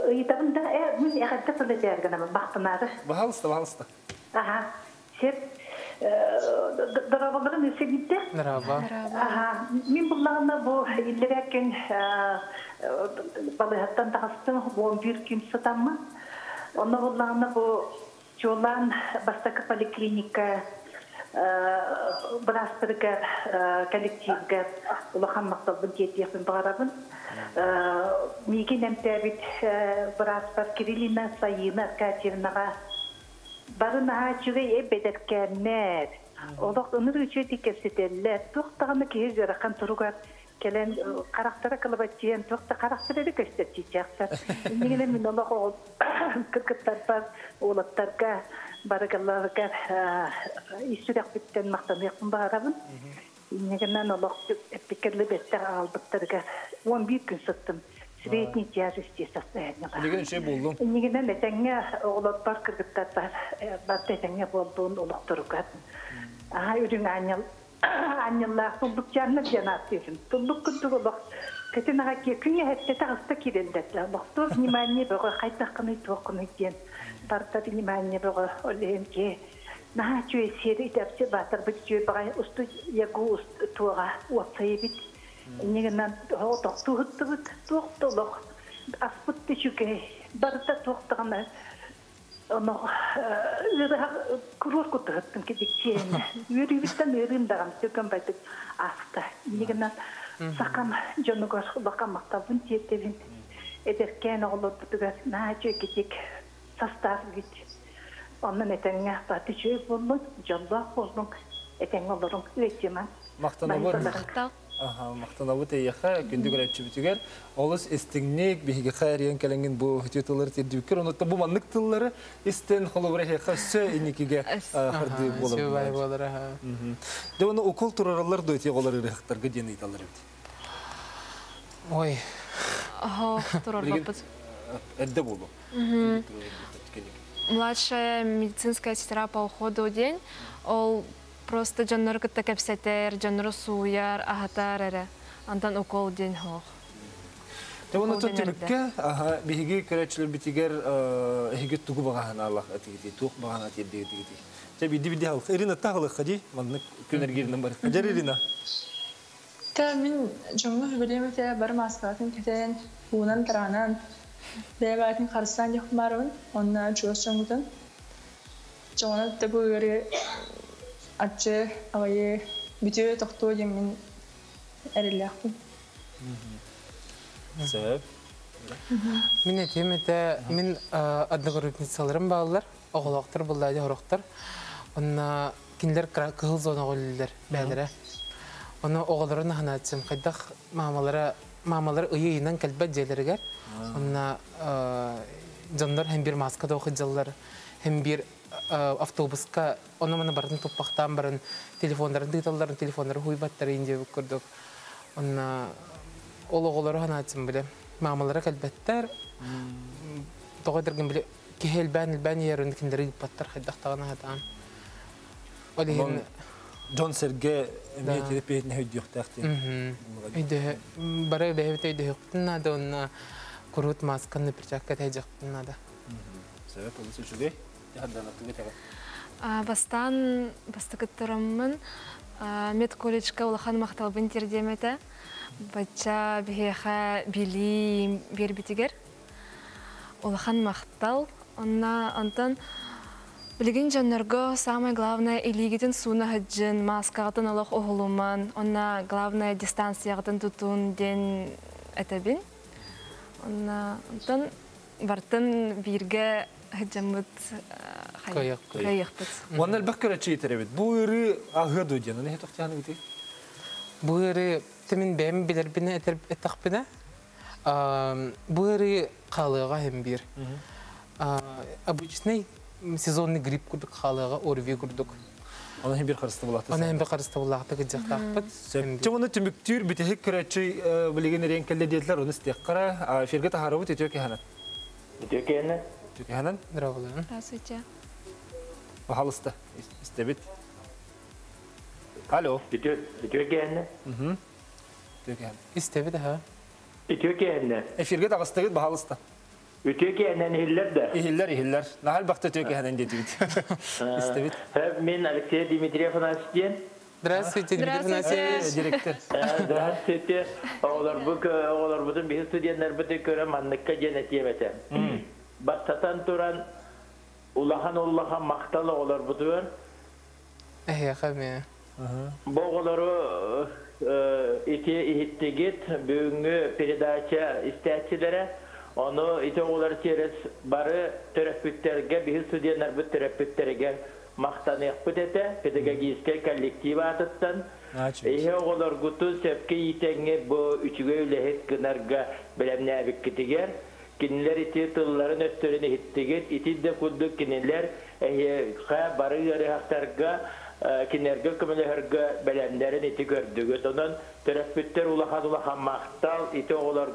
S14: Ыйтабында, э, мен яхатта тылы дәргәнә бактынары.
S1: Бахалыста, бахалыста.
S14: Аха. Булыр несе гитте?
S2: Драба.
S14: Аха. Мен буллагында бу иллерәкен балыһаттан тагыстын 11 ким сатаммы. Буллагында бу жолан бастакы поликлиника брастырга коллективга улахан макталбын кетиякпин багарабын. Миги немтебит браспар Кириллина Саина Катеринага барына чүгей эбедеркеннер. Олық ыныр үче тикесетеллер. Туқтағаны кейі жыраққан тұруғар келен қарақтары кылыбаттиен туқта қарақтары көстер чичақтар. Негеле мен олық ол бар олаттарға барыгалларга исүрек биттен мақтанықпын бағарабын. Негеннен олық эпикерлі беттер албыттарға 11 күн сыттым. средний тяжести состояниялар.
S1: Деген şey buldum.
S14: Нигинен этеңе олоттар кыргыттар бар этеңе болдуун улуктургат. Аа үрүң Бактоо внимание барта токтогана ono yrä kuruskuttahattun kitikseen. Yrivitän yrindagan tykön päätä asta. Niinä sakam jonukos vakamaktaavun tietävin. Ederkään ollut tykö nähtyy kitik sastavit. Onnan etengä päätä syy vuonna jolla vuonna etengä olorun yrittämään.
S1: Мақтанабыр. Аха, мақтанабы тейяха, күндүк рәтчі бүтігер. Олыс істіңнек, бігігі қайриян кәлінген бұл хүтетілер тердюкер. Онытта бұл маннык тыллары істен қолыбыра хеқа сө инекеге қырды болып.
S2: Сөбай болар.
S1: Де оны окол тураралар дөйте қолар ирехтарға дені италар бит.
S2: Ой.
S3: Бапыт.
S1: Әдді болу.
S3: Младшая медицинская сестра по уходу день, ол просто жаннор кытта кепсетер, жаннор суяр, ахатар эре. Антан укол день хох.
S1: Те оны
S3: Ол
S1: тут
S3: денерде.
S1: темекке, аха, биһиги көрәчләр битигер, эһиге тугу багаһын Аллах атигити, тук багаһын атиди дигити. Те биди биди хал. Ирина тагылы хади, манны күнергеринен бар. Хаҗар Ирина.
S12: Та мин жоңго билеме те бар маскатын кетен буунан таранан бәбәтин карсан жок марун онна жоңгутун жоңона те бу ачы авайы бүтө токтоо жем мин эрелякпын
S1: Сәбәп.
S2: Мен әтем әтә, мен одногруппницаларым балалар, оғылақтар, бұллайды хорақтар. Онна кинлер кығыл зона ғолилер бәлері. Оны оғыларын ханатсым, қайдақ мамалары мамалары ыйынан кәлбәт жерлергер. Онна жондар hem bir маска доқы жыллар, hem bir автобуска, оны мына барын топпақтан барын телефондарын дыйталарын, телефондары хуйбаттары инде көрдік. Онна ол оғылары ханатсым біле. Мамалары кәлбәттер, тоға дірген біле, кехел бән, бән ерін кіндері баттар қайдақтағына хатан. Ол еген...
S1: Джон Серге мете петне хөддүк тахты.
S2: Үйді, бары бәйбіт үйді хөктін нады, онна құрут масканы перчакка тәйжіқтін нады.
S1: Сәбәп олысы жүге. Яһандан аттыгы тагы.
S3: А, Бастан бастыкыттырыммын мед колледжка улахан мақталбын тердемете. Бача бихеха били бербитигер. Улахан мақтал. Онна антон Билигин жаннарго самое главное илигитин суна хаджин, маскагатын олох оғылуман, онна главное дистанциягатын тутун ден этебин. Онна антон бартын бирге хаджамыт
S2: Кайық.
S3: кайықпыт.
S1: Уаннал баккара читеребит. Бу иры агыду ден. Не тохтяны бити.
S2: Бу ері тімін бәм білер біні әтақ біні. Бу bir. Обычный сезонный грипп орви
S1: харысты булаты.
S2: Оны
S1: түмүктүр билеген ренкелде детлер стек кара. Ханат. Ханан.
S2: Здравствуйте.
S3: Здравствуйте.
S1: Пахалыста. Истебит. Алло. Тетөк хан.
S2: İstevi de ha.
S15: Текені.
S1: Эфирге тагыстыгы бахалыста.
S15: Текенен хиллер де.
S1: Ихиллер, ихиллер. Нахал бакта тетөк ханан дедибит. Истебит.
S15: Мен Алексей Дмитриев Анастасиен.
S2: Здравствуйте, Дмитрий Афанасьевич.
S1: Директор.
S15: Здравствуйте. Олар бу олар бутун бир студенттер бутун көрө Баттатан туран улахан улахан макталы олар бутун.
S2: Әйе, қаме.
S15: Боголору ити иһиттигит бүгүнгү передача истәчиләре Оны ите олар терес бары терапевттерге, бихи студенттер бу терапевттерге мақтанық бүтете, педагогический коллектив атыттан. Ihe олар итеңе бу үчүгө үлехет кынарга белемнәбик китигер. Кинилер ити тылларын өттөрүн иттигер, итидде кудду кинилер ха бары яры хактарга кинерге көмөлөргө белемдерин ити көрдүгө. Сонун Төрөппүттер улахан улахан мақтал, ите олар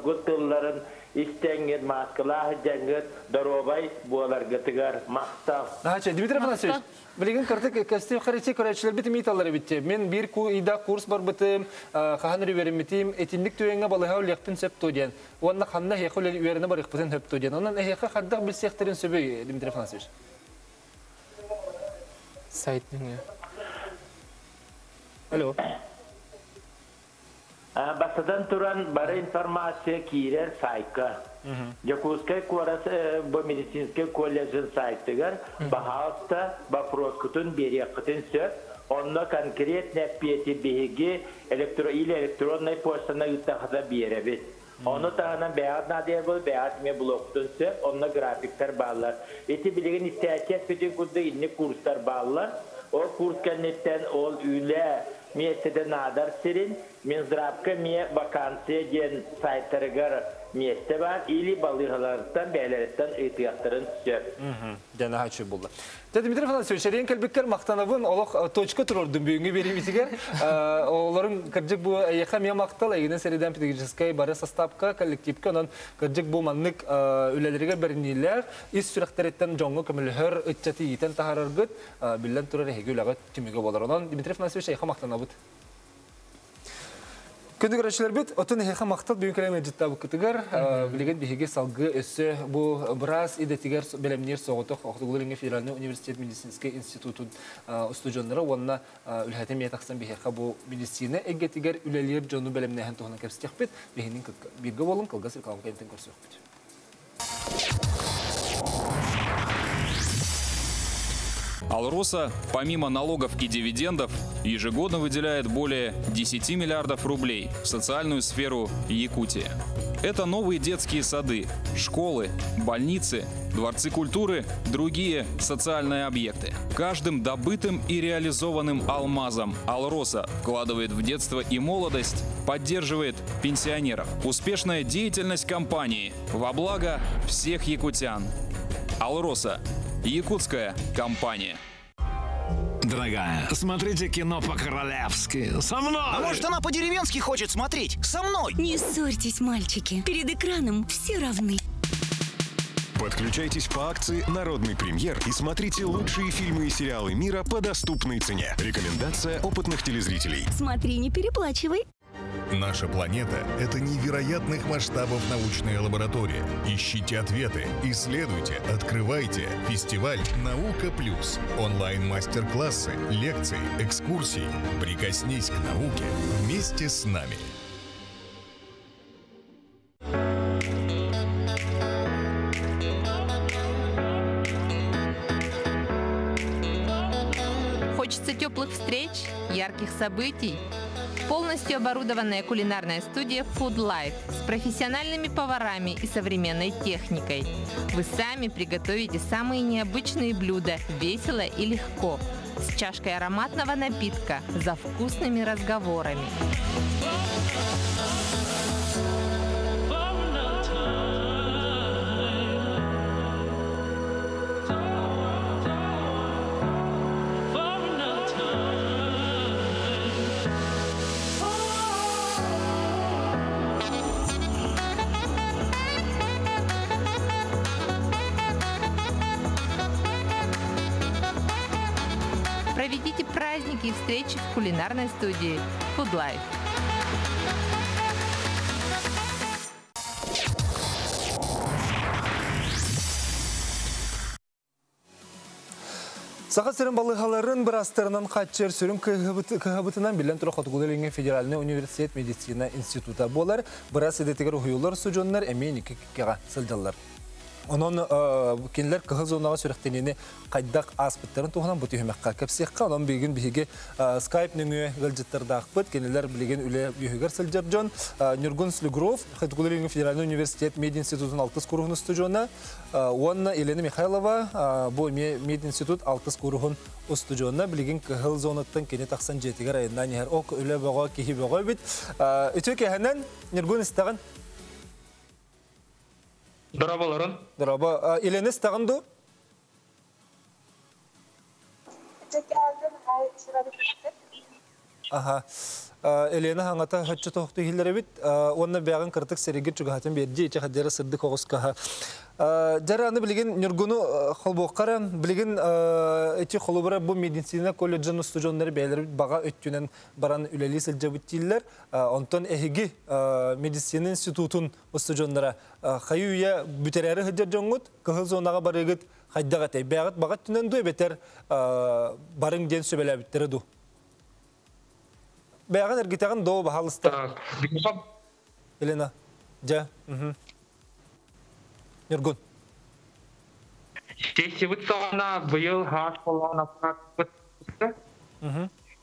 S15: истеңгет маскалах жәңгет доробай буалар гытыгар мақтал.
S1: Ача, Дмитрий Афанасьевич, билеген картык кәсте харите көрәчләр бит миталлар битте. Мен бир ку ида курс бар битем, хахан риверим битем, этинлек төеңгә балыга лекпин сеп тоден. Онна ханна хе хулы верне бар ихпен сеп тоден. Оннан эхе хаддак бил секторын сөбе Дмитрий Афанасьевич.
S2: Сайтның.
S1: Алло.
S15: Басадан туран бары информация кирер сайка. Якутская корас бо медицинский колледжин сайтыгар бахалста вопрос кутун берекытын сөп онно конкретно пети беги электро или электронной почтана үттахада беребит. Оны тағынан бәғат надия бұл, бәғат ме блоктын сөп, онно графиктар баллар. Эти билеген истәчет бүтін күрді инне курстар баллар. О курс ол үйле местеде надар сирин, Минздравка ме вакансия ден сайттарыгар ыйтыяқтарын сөп.
S1: Жана хачы булды. Те Дмитрий Афанасьевич, рен келбеккер мактанабын олох точка турордун бүгүнгө берибитигер. Оларын кыржык бу яка мен мактал, эгенен середен педагогическая бары составка коллективке онан кыржык бу маннык үлелерге бернилер, ис яка мактанабыт. Күнді көрәшілер бит, отын хеха мақтал бүйін кәлеме житта бұл күтігер, білеген бігеге салғы өсі бұл біраз идетігер бәлемнер соғытық Оқтығылырыңы Федеральный университет медицинский институтын ұстыжонлары, онына үлхәтем етақсан бігеға бұл медицина әгетігер үлелер жону бәлемнәхін тұғынан кәрістек бит, бігенің бірге болын қылғас рекламы кәйінтен көрсек.
S16: Алроса, помимо налогов и дивидендов, ежегодно выделяет более 10 миллиардов рублей в социальную сферу Якутии. Это новые детские сады, школы, больницы, дворцы культуры, другие социальные объекты. Каждым добытым и реализованным алмазом Алроса вкладывает в детство и молодость, поддерживает пенсионеров. Успешная деятельность компании во благо всех якутян. Алроса Якутская компания.
S17: Дорогая, смотрите кино по-королевски. Со мной!
S18: А может, она по-деревенски хочет смотреть? Со мной!
S19: Не ссорьтесь, мальчики. Перед экраном все равны.
S20: Подключайтесь по акции «Народный премьер» и смотрите лучшие фильмы и сериалы мира по доступной цене. Рекомендация опытных телезрителей.
S19: Смотри, не переплачивай.
S21: Наша планета – это невероятных масштабов научная лаборатория. Ищите ответы, исследуйте, открывайте. Фестиваль «Наука плюс». Онлайн-мастер-классы, лекции, экскурсии. Прикоснись к науке вместе с нами.
S22: Хочется теплых встреч, ярких событий. Полностью оборудованная кулинарная студия Food Life с профессиональными поварами и современной техникой. Вы сами приготовите самые необычные блюда весело и легко, с чашкой ароматного напитка, за вкусными разговорами. Кулинарной студии Food Life.
S1: Саха сырын балыгаларын бір астырынан қатчер сүрін кығабытынан білен Федеральный университет медицина института болар, біраз едетігер ұйылар сұжонлар әмейін екі сылдалар. Онон кенлер кыһыл зонаға сүрәктенене кайдак аспыттарын туһанан бу түймәккә кепсеккә онон биген биге скайп үле биһигер сылҗар жон Нюргун Слюгров федеральный университет мед институтын алтыс курухын студиона Уанна Елена Михайлова бу мед институт алтыс курухын устудиона билеген кыһыл зонаттан кене таксан жетигер айынан яр ок үле бага бит. Нюргун истаган
S23: Дорабаларын.
S1: Дораба. Еленес тағынды? Аха. Елена хаңата хаччы тоқты хиллер бит, онна бягын кыртык серегер чугатын берди, иче хаддера сырды коғыскаха. Жара аны билген нюргуну холбоққара, билген эти холубара бу медицина колледжын студионнары бәйлер баға өттүнен баран үлели сылжабыттилер, онтон эхиги медицина институтун студионнара хаюя бүтерәре хыджар жоңгут, кыхыл зонаға барыгыт хайдага тей бягат багат түнен дуй бетер барың ден ду. Бяган эргитаган до бахалыста. Елена. Жа. Нергун.
S24: Тесевыт соғана бұйыл хаш.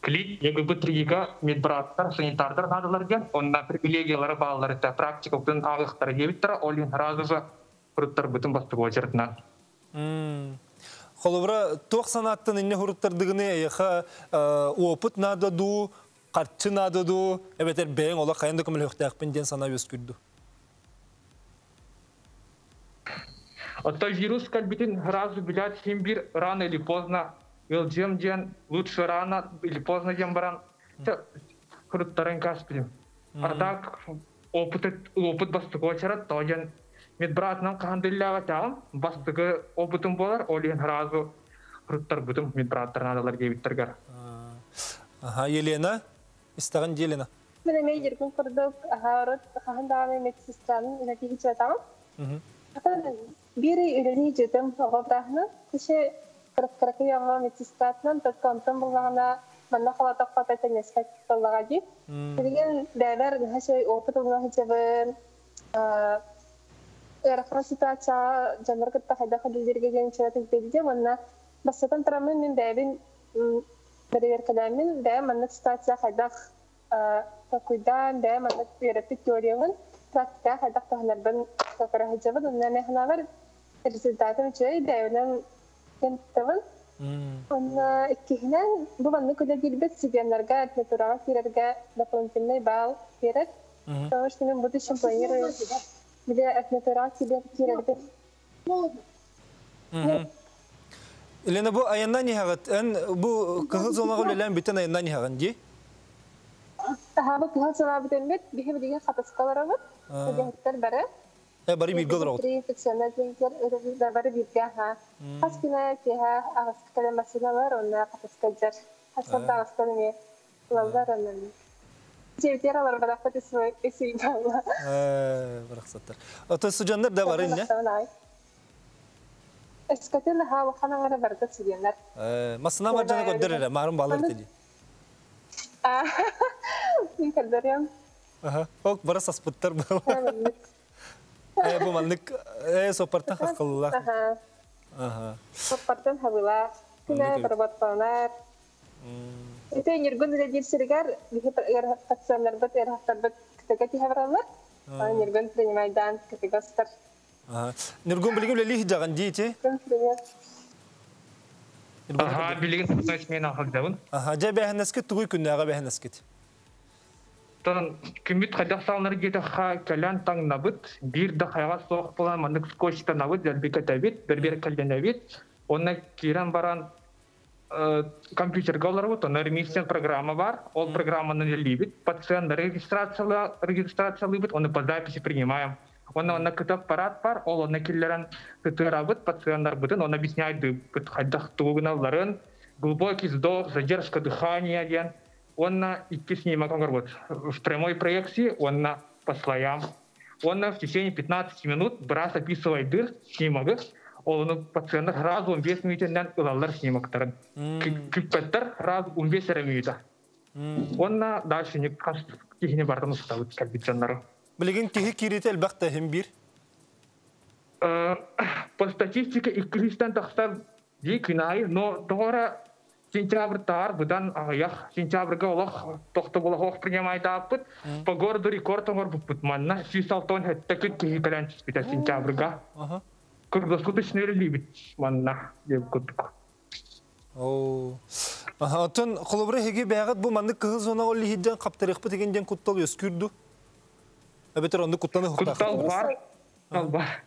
S24: Клит егі бұтригіға медбраттар, санитардар надыларген, онна привилегиялары балалары та практика ағықтары олин разыжы құрыттар бұтын бастығы очертынан.
S1: Холобра тоқ санаттын инне хуруттардыгыны яха опыт қартчы нададу, эбетер бэң ола өқтәқпен ден сана
S24: Отто вирус кальбитин разу билят химбир рано или поздно, велджем ден, лучше рано или поздно ден баран. Құрыттарын каспилим. А так опыт опыт бастығы очарат, тоген медбратынан қандылляға тағым, бастығы опытым болар, олен разу құрыттар бұтым медбраттар надалар дебиттергер.
S1: Аха, Елена, истаған Елена.
S25: Мен мен жүргін құрдық, ағарыт, қағындағы медсестраның нәтиже жатамын. Бири үлени жетім оға бірағына, кеше қырық-қырықы яңа медсестратынан тұткантын болғана манна қалатақ қатайтын есқат болаға дейп. Деген бәбәр ғашай опыт Эрахна ситуация хадылдерге ген манна басатан тарамын мен бә манна ситуация хайда бә манна теориягын практика хайда ханавар результатын чөй бәвнен кенттабын онна иккихинен бу манна күлә дилбет сидянларга натурага кирерге дополнительный балл берет потому что мен в будущем планирую где этнотурак тебе кирерге
S1: Елена, бу аянна не хагат, эн бу кыхыл зонаға үлелен бүтін аянна не хаган, ди?
S25: Тахабы кыһыл сыла бүтен бит, биһи биге хатаскалары бит. Дегеттер бәрі.
S1: Бары бирге олар
S25: Три инфекционный деңгер өрөбүздә бары бирге ха. Хаскина теha агыскале машиналар, онна хатаскалар. Хаскалда агыскале лалдар оннан. Жевтер алар бара хатасы эси бала.
S1: Э, барақсаттар. Ото суҗандар да бар инне?
S25: Эскатен ха ваханаңара барда сигеннер.
S1: Масына бар жана көддөрөр, марым балар теди.
S25: А. Мин калдарям.
S1: Аха. Ок, бара саспыттар бала. Э, бу малнык, э, сопарта хакыллар.
S25: Аха.
S1: Аха.
S25: Сопартан хабыла. Кина барбаттанар. Ите ниргун да дирсергер, бихе пациентлар бит эрхаттар бит китеге хабарлар. Аны ниргун принимайдан.
S1: Аха. Ниргун билгем лели хижаган дите.
S24: Аха, билеген суташ мен ахагдабын.
S1: Аха, жа бәһәнәскет тугуй күннәгә бәһәнәскет.
S24: Тон күмит хайда салнар гете ха калян таң набыт, бир да хайга соқ болан мандык скотчта набыт, ялбика табит, бер-бер калган абит. Онна киран баран компьютерге олар бут, онна ремиссион программа бар, ол программаны либит, пациент регистрациялы, регистрациялы бит, оны по записи принимаем. Оны онна кыт аппарат бар, ол онна киллерен кытыра бит, пациенттар бытын, он объясняет бит хайдах тугуналарын, глубокий вдох, задержка дыхания ден, он идти снимок, он говорит, в прямой проекции, он по слоям. Он в течение 15 минут раз описывает дыр, снимок, он пациент раз он вес митенден ылалар снимоктарын. Киппеттер раз он вес ремида. Он дальше не кас кихне бардым ставит кальбиционнары.
S1: Билеген кихи кирител бакта хембир.
S24: По статистике и кристен тахтар ди кинай, но тогора сентябрь тар будан аяк сентябрьга олох тохто бола хох принимает апыт по городу рекорд оңор бупут манна сисалтон хеттекит кихи калан спита сентябрьга круглосуточный либит манна деп куттук
S1: О. Аха, отон холобра хеге бягат бу манны кыгыл зона олли хиджан каптарык бу дегенден куттал өскүрдү. Эбетер онды куттаны хуктак.
S24: Куттал бар. Куттал бар.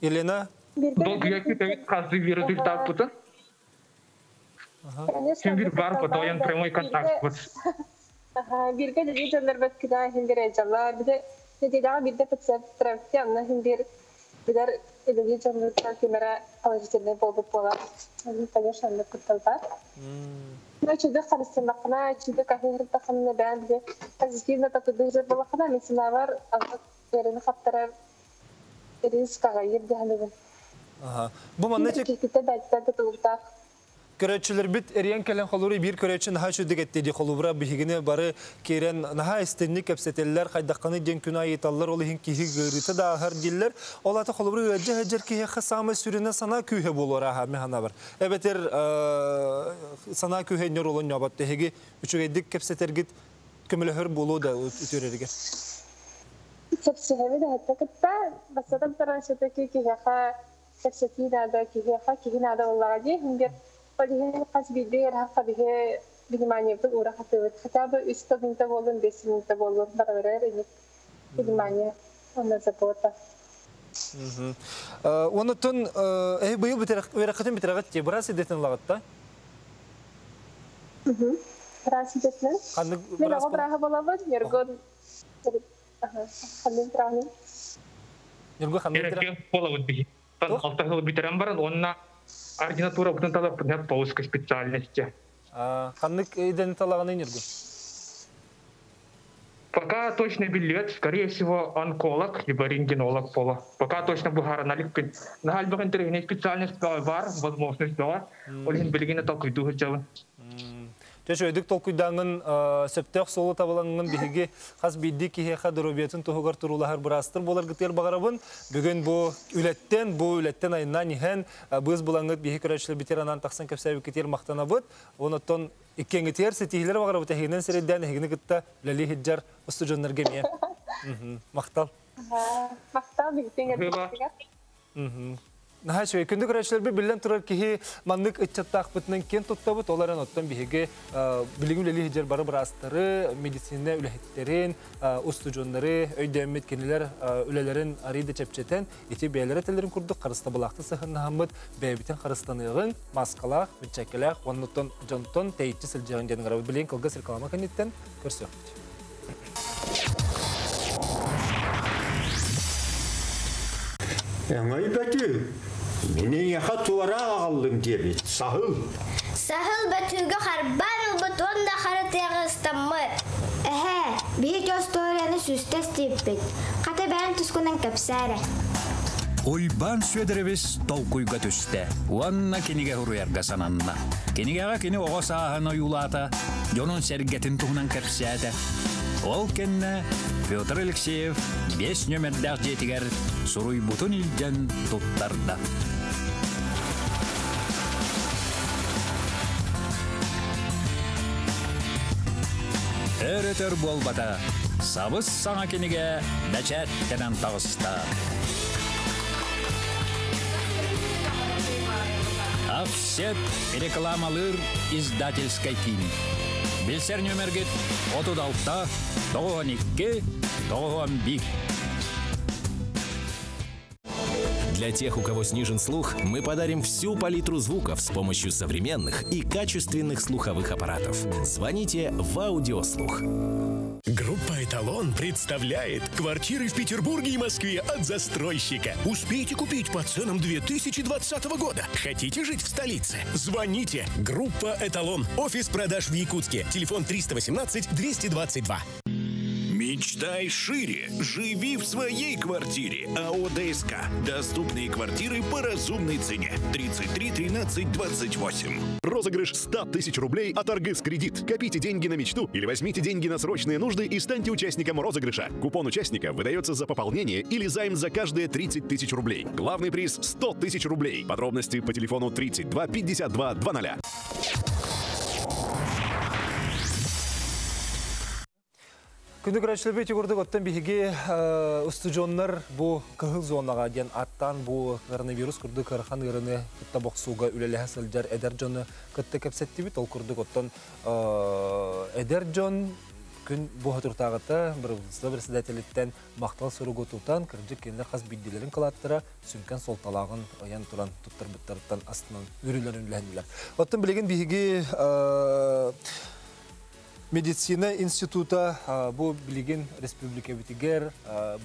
S1: Елена.
S24: Дол кияки тевит казы вирусы таппыты. Симбир бар, потом прямой контакт.
S25: Бирге деди жандар бат кыда хиндер эжалар. Биде недида бирде пациент травти анна хиндер бидер деди жандар камера положительный болуп болар. Они, конечно, анда кытталба. Ну, чуды харыстын бакына, чуды кафедры такына бән биде позитивно такыды жер болакына, мен сынавар, ага, ерини хаптара рискага ханыбын.
S1: Ага. Бу
S25: Киките бәттә тутулуктак.
S1: Көрәтчілер бит эриен кәлен холуры бир көрәтчі наха шүдік әттеді холубра бігігіне бары керен наха істенні кәпсетеллер қайдаққаны ден күн айеталлар олы хин кихи гырыты да ахар диллер олаты холубра өджі әджер кихи қысамы сүріне сана күйе болуыр аха механа бар. Әбетер сана күйе нер олон нябат тәхеги үчігейдік кәпсетергіт көміліхір болу да үтөрерге
S25: Кепсихеви да хәтта кытта, басадан таран шетеки кихеха, кепсети нада кихеха, кихи нада оллага ди, олиhe қаз бидер, хақа бихе, внимание был ура хатывет, хотя бы из 100 минута болын, 10 минута и внимание, он на забота.
S1: Оны э, бітірақат те, біраз едетін Қанды
S25: мен ергон,
S24: баран, онна ординатура бүтін талап бұнят по узкой специальности.
S1: Қанды еден талағаны нерго?
S24: Пока точно билет, скорее всего, онколог, либо рентгенолог пола. Пока точно бұхара наликпен. На хальбах интерегіне специальность бар, возможность бар. Олин білгені талқыйду жауын.
S1: Төш өйдік толкуйдаңын сөптөк солы табылаңын биһиги хас бидди кихе хадробиятын тухугар турулахар бурастыр болар гытер багарабын. Бүгүн бу үлеттен, бу үлеттен айынан иһен быз булаңыт биһи көрөчлөр битер анан таксан кепсәби кетер мактанабыт. Онотон иккенге тер сетиһлер багарабыт эхинен середден эхине гытта лали хиджар устужоннарга мия. Мактал.
S25: Мақтал бигтен
S1: Наха шөй күндү көрәчләр бир билен турар кихи маннык итчаттак битнен кен туттабыт оларын оттан биһиге билигим лели хиҗер бары брастары медицина үләһеттерин устужоннары өйдәммит кенелер үләләрен арида чепчетен ити бәйләре телләрен курдык карыста булакты сахынна хаммыт бәбитен карыстаныгын маскалах мичәкеләх оннотон жонтон көрсөк
S26: Яңай бәтү. Менен яха туара ағалым дебет. Сахыл.
S27: Сахыл бәтүгө харбан ылбыт онда харытыяғы ыстаммыр. Әһә, бейт осторияны сүстес теппет. Қата бәрін тұскунан кәпсәрі.
S23: Ойбан сөдіребес толкуйга түсті. Уанна кенеге хуруярга сананна. Кенегеға кені оға сааһына юлата, жонун сәргетін туғынан кәпсәді. Ол кенне Петр Алексеев бес нөмірдәк жетігер суруй бутун илден туттарда. Өретер болбата, сабыз саңа кенеге бәчәттенен тағыста. Офсет рекламалыр издательской кини. Билсер нөмергет 36 92 91.
S28: Для тех, у кого снижен слух, мы подарим всю палитру звуков с помощью современных и качественных слуховых аппаратов. Звоните в аудиослух.
S29: Группа «Эталон» представляет квартиры в Петербурге и Москве от застройщика. Успейте купить по ценам 2020 года. Хотите жить в столице? Звоните. Группа «Эталон». Офис продаж в Якутске. Телефон 318-222.
S9: Мечтай шире. Живи в своей квартире. АО ДСК. Доступные квартиры по разумной цене. 33 13 28.
S30: Розыгрыш 100 тысяч рублей от Аргыс Кредит. Копите деньги на мечту или возьмите деньги на срочные нужды и станьте участником розыгрыша. Купон участника выдается за пополнение или займ за каждые 30 тысяч рублей. Главный приз 100 тысяч рублей. Подробности по телефону 32 52 20.
S1: Күнді көрәшілер бейті көрдік оттан бігі ұстыжонлар бұл кығыл зонаға ден аттан бұл коронавирус күрді кырхан ырыны күтті боқсуға үлелі сылжар әдер жоны күтті бит ол күрдік оттан әдер жон күн бұл хатыртағыта бір ұлысында бір сідәтелеттен мақтал сұрығы тұтан кірджік кендер қаз бидділерін қылаттыра сүнкен сол талағын оян тұран тұттар бұттарыттан астынан үрілер үнләнділер. Оттан білеген бігі медицина института бу билигин республика битигер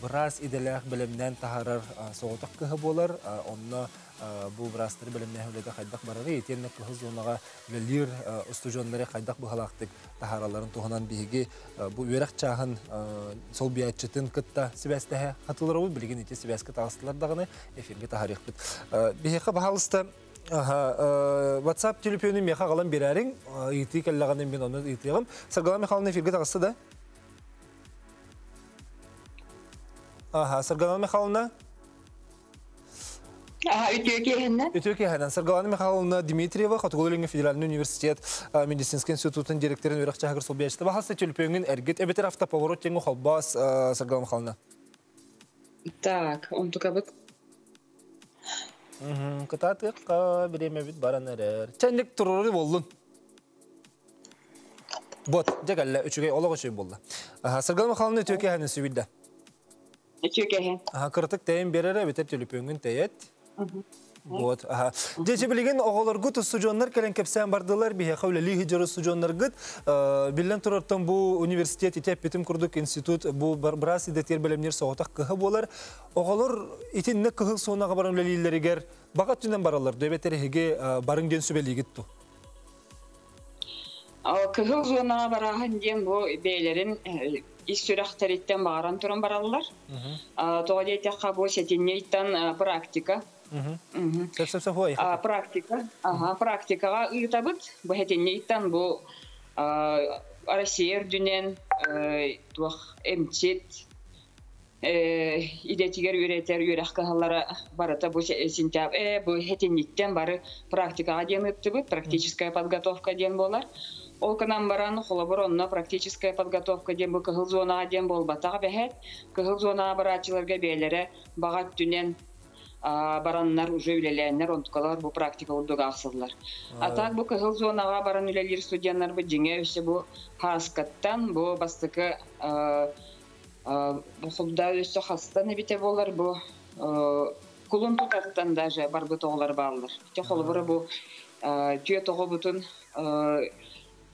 S1: брас иделях белемнен тахарар соғытық кыһы болар онна бу брастыр белемнен хүледе хайдақ барары етенне кыһы зонаға велир устужонлары хайдақ бухалақтык тахараларын туһанан биһиги а, бу чаһын а, сол биячытын кытта сибәстәһе хатылары бу билигин ите сибәскә тагыстылар дагыны эфирге тахарих бахалыста Ага, э, WhatsApp телефоны меха галам бирәрин, ити келлаган мен аны итигем. Саргала Михайловна эфирге тагысы да. Ага, Саргала Михайловна. Хәнән Саргала Михайловна Дмитриева, Хатыгулинга федеральный университет э, медицинский институтын директорын үрәк чагыр субъекты. Бахасы телефонын эргет эбетер автоповорот теңе холбас э, Саргала Михайловна.
S31: Так, он тука бит.
S1: Мгм, кытатыкка биреме бит баран эрер. Чәнлек туруры болдун. Вот, жагалла үчүгей олог үчүй болду. Ага, Саргала Михайловна үтөке хәнән сүбидде.
S31: Үтөке хен.
S1: Ага, кыртык тәйин берере бетер телефонын тәйет. Вот, ага. Дече билеген оголоргу студионнар келен кепсән бардылар бихе хавле лиги жыры студионнар гыт. Билен турартан бу университет ите битим курдук институт бу брас иде тербелемнер соғатак кыһы болар. Оголор итин не кыһы сонага баран лилеригер багат түнен баралар. Дөбетер хеге барын ген сүбелигит ту.
S31: Кыһыл зонага барахан ден бу бейлерин ис сүрәхтәриттен баран туран баралар. Тоғады етеққа бу сетиннейттан практика. А, практика. Ага, практикага ыйтабыт. Бу хетиннейттан бу а, Россия үрдүнен туах эмчит идетигер үйретер үйрәк каһаллара барата бу сентябрь э бу бары практикага ден практическая подготовка ден болар ол канан баран холобор онно практическая подготовка ден бу кыһыл зонага ден болбатага бэһет кыһыл зонага бараачыларга бээлере багат түнен а, бараннар уже үлеләннәр онткалар бу практика урдуга аксылар. А так бу кыһыл зонага баран үлелер студентлар бу жиңе өсө бу хаскаттан бу бастыкы а, а, бу худда өсө хастан бите болар бу а, кулун тутаттан даже бар бу тоголар баалар. Те холбуры бу түйе того бутун а,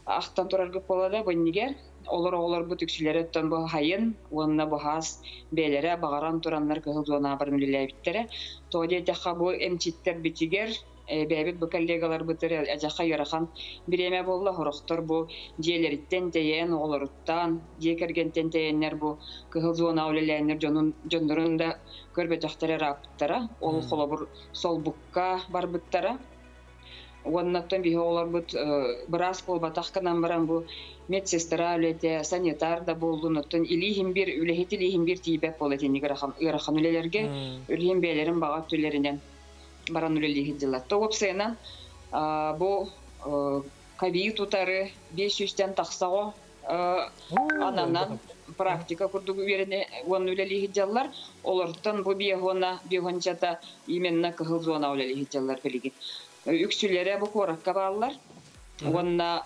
S31: ақтан турар көп болады бу нигер олар олар бу түксүлереттен бу хайын уонна бу хас белере багаран тураннар кыһыл зона барын билебиттере тоде таха бу эмчиттер битигер бәбит бу коллегалар бытыр ажаха ярахан биреме болла хорохтор бу диелериттен тейен олоруттан диекергентен тейеннер бу зона олеләннер жонун жондорун да көрбөтөхтөрө раптара ол холобур сол букка барбыттара Уоннаттан биһи олар бут бырас канан баран бу медсестра үлете санитар да болдун оттон илихим бир үлехит илихим бир тиибек бол этени ырахан үлелерге үлхим бээлерин бага түлеринен баран үлелихит дилат тогопсенан бу каби тутары беш жүзден таксаго ананан практика курдук уверене уон үлелихит жаллар олортон бу биехона биехончата именно кыһыл зона үлелихит жаллар билигин үксүлере бу коракка баалар уонна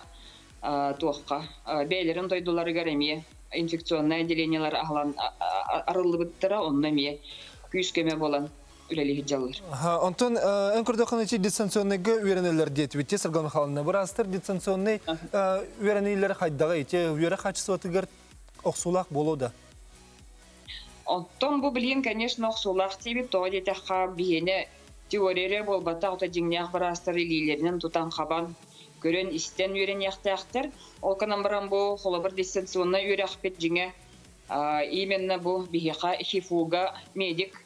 S31: туохка бээлерин тойдулары гаремие инфекционное отделениялар ахлан арылыбыттыра онна мие күйүскеме болан үлелиһи жаллар
S1: Ага, онтон ичи дистанционныйга үйренелер диет битте Саргал Михайловна. Бурастыр дистанционный үйренелер хайдага ичи үйрө качествотыгар оксулак болода.
S31: Онтон бу билген, конечно, оксулак тибит, то детеха биене теория болбата ота жиңнях барастыр илилеринен тутан хабан көрөн истен үйрен яқтаяқтыр. Ол канан баран бу холобыр дистанционный үйрәхпет жиңе именно бу бихиха хифуга медик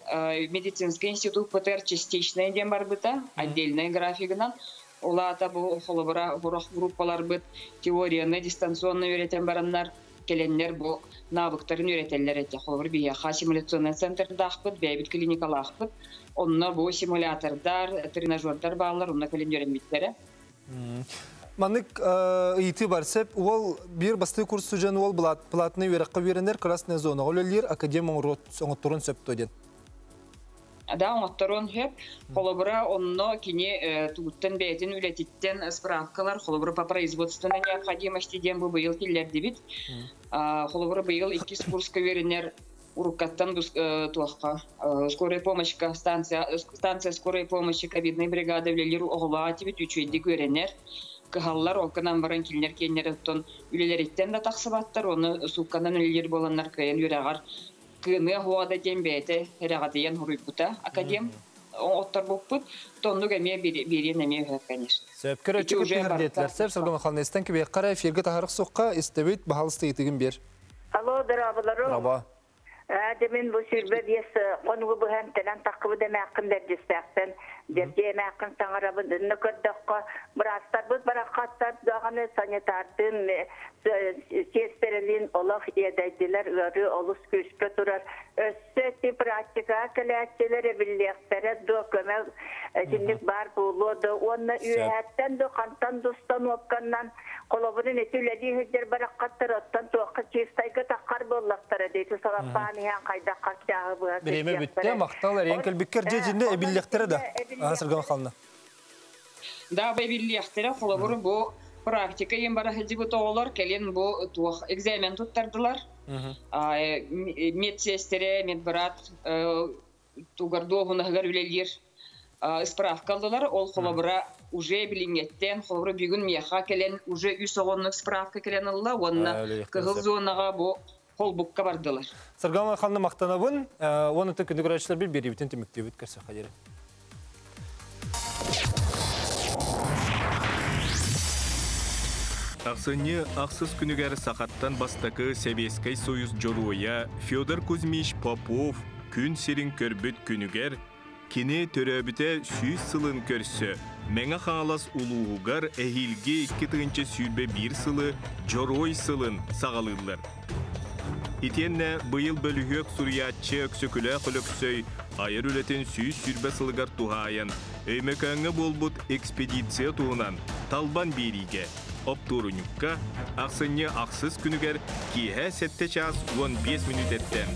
S31: медицинский институт ПТР частичный ден бар быта отдельный графигынан. Олата бу холобыра бурах группалар быт теорияны дистанционный үйретен бараннар. Келеннер бу навыктарын үйретелер эте холобыр бихиха симуляционный центрда ахпыт бәйбит клиникала ахпыт онна бу симулятордар тренажердар баалар онна келен үйренбиттере
S1: Манык ыйты барсеп, ол бир басты курс сүжен ол платный үйрәккә үйренер красная зона. Ол академия рот соңоттурун сөп төден.
S31: Да, оңотторон хөп, холобыра онно кини тугуттан бәйтин үлетиттен справкалар, холобыра по производственной необходимости ден бу быйыл киллер дебит. Холобыра быйыл иккис курска үйренер уруккаттан туаққа скорая помощька станция станция скорой помощи ковидной бригады влелер оғыла тибит үчүйди көренер кыһаллар ол кынан баран килнер кеннер оттон үлелериттен да тахсыбаттар. Оны сукканан үлелер боланнар кыйын үрагар кыны хуада дембете эрагатыян хуруйбута академ оттар буппут тонну эме бирин эме конечно
S1: өчүк
S31: уже
S1: тиһэрдиэтлэр.
S31: бартар.
S1: Сәп сырган халнестен кебе кара эфирге тахарык сукка истебит бахалысты итигин бер.
S32: Алло, дырабыларым. Әдемін бұл сүрбе бес қонуғы бұл әм тәлән таққыбы да мәққын бәрдістәқтен. Дерде мәққын саңарабын үнні көддіққа. Бұрастар бұл барақаттар дағаны санитардың сесперелин олақ едәйділер өрі олыс көшпе тұрар. Өссі ти практика кәләтчелері білектері до көмел жіндік бар бұлуды. Оны үйәттен до қантан достан оққаннан қолабының етіледі хүздер барақаттар оттан тоқы честайғы таққар боллақтары дейді. Сағаппаниян қайда қаттағы бұға.
S1: Биреме бүтте мактал эрен келбиккер же жинне эбиллектери да. Ага сырган хална.
S31: Да бебиллияхтера холобур бу практика ем бара хеджибу тоолор келен бу туох экзамен туттардылар. А, э, э, медсестере, медбрат, э, тугардо хунагар үлелер справка алдылар. Ол холобура уже билингеттен, холобура бүгүн мияха келен уже үс оғонлық справка келен алла, онна
S1: өле
S31: кыгыл зонаға бу холбукка бардылар.
S1: Сырган хална мактанабын, оны тө күндү көрөчлөр бир бери битен темиктеп үткөрсө хадире.
S33: Ақсыны ақсыз күнігер сақаттан бастакы Советский Союз жоруя Федор Кузьмич Попов күн серин көрбіт күнігер кене төрөбіте сүйіз сылын көрсі. Меңа қаңалас улуугар әхилге 2 тыгынчы сүйбе бір сылы жорой сылын сағалылар. Итенне быйыл бөлүгөк сурьятчы өксөкүлө көлөксөй айыр үлетен сүйіз сүрбе сылыгар тухайын. Өймөкөңө болбут экспедиция туунан талбан бериге Оптурунюкка ақсыны ақсыз күнігер киһә сетте час 15 минут еттен